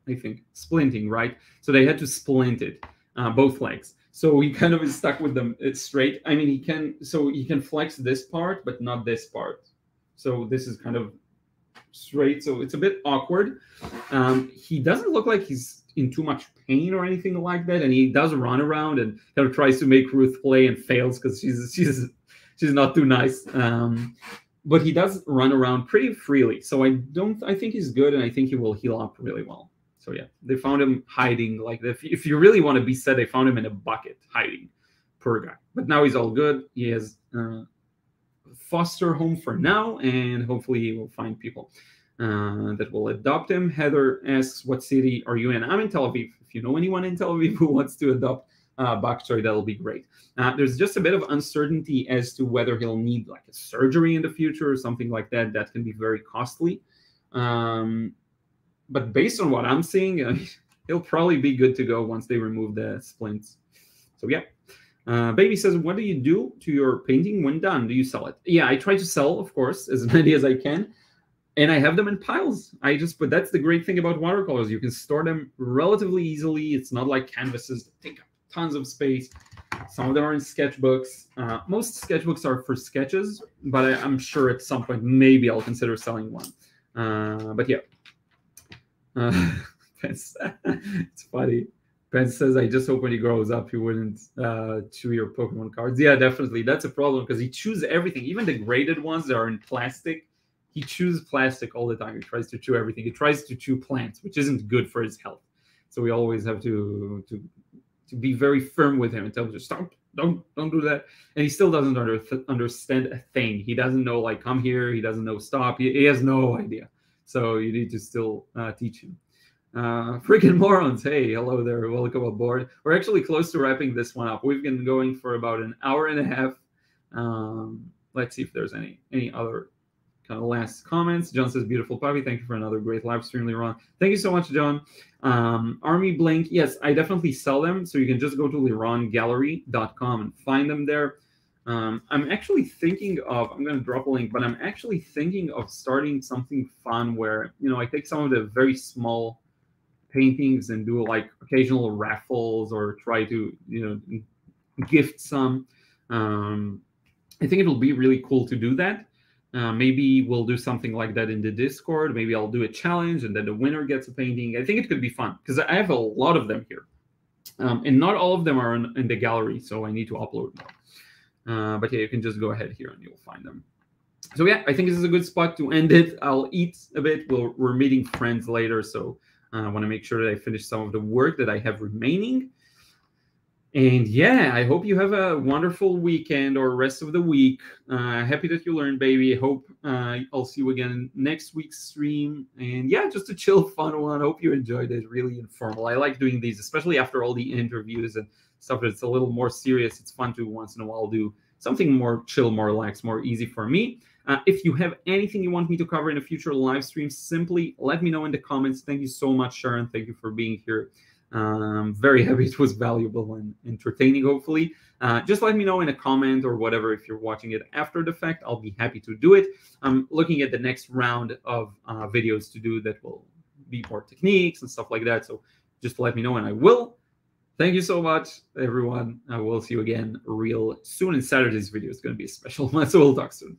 I think splinting, right? So they had to splint it, uh, both legs. So he kind of is stuck with them it's straight. I mean, he can so he can flex this part, but not this part. So this is kind of straight. So it's a bit awkward. Um, he doesn't look like he's in too much pain or anything like that. And he does run around and kind of tries to make Ruth play and fails because she's she's she's not too nice. Um, but he does run around pretty freely. So I don't I think he's good and I think he will heal up really well. So yeah, they found him hiding. Like if, if you really want to be said, they found him in a bucket hiding. Poor guy. But now he's all good. He has uh, foster home for now, and hopefully he will find people uh, that will adopt him. Heather asks, "What city are you in?" I'm in Tel Aviv. If you know anyone in Tel Aviv who wants to adopt uh, that'll be great. Uh, there's just a bit of uncertainty as to whether he'll need like a surgery in the future or something like that. That can be very costly. Um, but based on what I'm seeing, uh, he'll probably be good to go once they remove the splints. So yeah. Uh, Baby says, what do you do to your painting when done? Do you sell it? Yeah, I try to sell, of course, as many as I can and I have them in piles. I just, but that's the great thing about watercolors. You can store them relatively easily. It's not like canvases that take up tons of space. Some of them are in sketchbooks. Uh, most sketchbooks are for sketches, but I, am sure at some point maybe I'll consider selling one. Uh, but yeah, uh, it's, funny. Ben says, I just hope when he grows up, he wouldn't uh, chew your Pokemon cards. Yeah, definitely. That's a problem because he chews everything, even the graded ones that are in plastic he chews plastic all the time. He tries to chew everything. He tries to chew plants, which isn't good for his health. So we always have to to to be very firm with him and tell him to stop, don't don't do that. And he still doesn't under, understand a thing. He doesn't know like come here. He doesn't know stop. He, he has no idea. So you need to still uh, teach him. Uh, freaking morons! Hey, hello there. Welcome aboard. We're actually close to wrapping this one up. We've been going for about an hour and a half. Um, let's see if there's any any other of last comments. John says, beautiful puppy. Thank you for another great live stream, Liron. Thank you so much, John. Um, Army Blink. Yes, I definitely sell them. So you can just go to lirongallery.com and find them there. Um, I'm actually thinking of, I'm going to drop a link, but I'm actually thinking of starting something fun where, you know, I take some of the very small paintings and do like occasional raffles or try to, you know, gift some. Um, I think it'll be really cool to do that. Uh, maybe we'll do something like that in the Discord. Maybe I'll do a challenge and then the winner gets a painting. I think it could be fun because I have a lot of them here. Um, and not all of them are in, in, the gallery, so I need to upload more. Uh, but yeah, you can just go ahead here and you'll find them. So yeah, I think this is a good spot to end it. I'll eat a bit. we we are meeting friends later, so uh, I want to make sure that I finish some of the work that I have remaining. And yeah, I hope you have a wonderful weekend or rest of the week. Uh, happy that you learned, baby. Hope uh, I'll see you again next week's stream. And yeah, just a chill, fun one. Hope you enjoyed it. Really informal. I like doing these, especially after all the interviews and stuff that's a little more serious. It's fun to once in a while do something more chill, more relaxed, more easy for me. Uh, if you have anything you want me to cover in a future live stream, simply let me know in the comments. Thank you so much, Sharon. Thank you for being here. Um, very happy it was valuable and entertaining, hopefully. Uh, just let me know in a comment or whatever if you're watching it after the fact. I'll be happy to do it. I'm looking at the next round of uh, videos to do that will be more techniques and stuff like that. So just let me know and I will. Thank you so much, everyone. I will see you again real soon. And Saturday's video is going to be a special one, so we'll talk soon.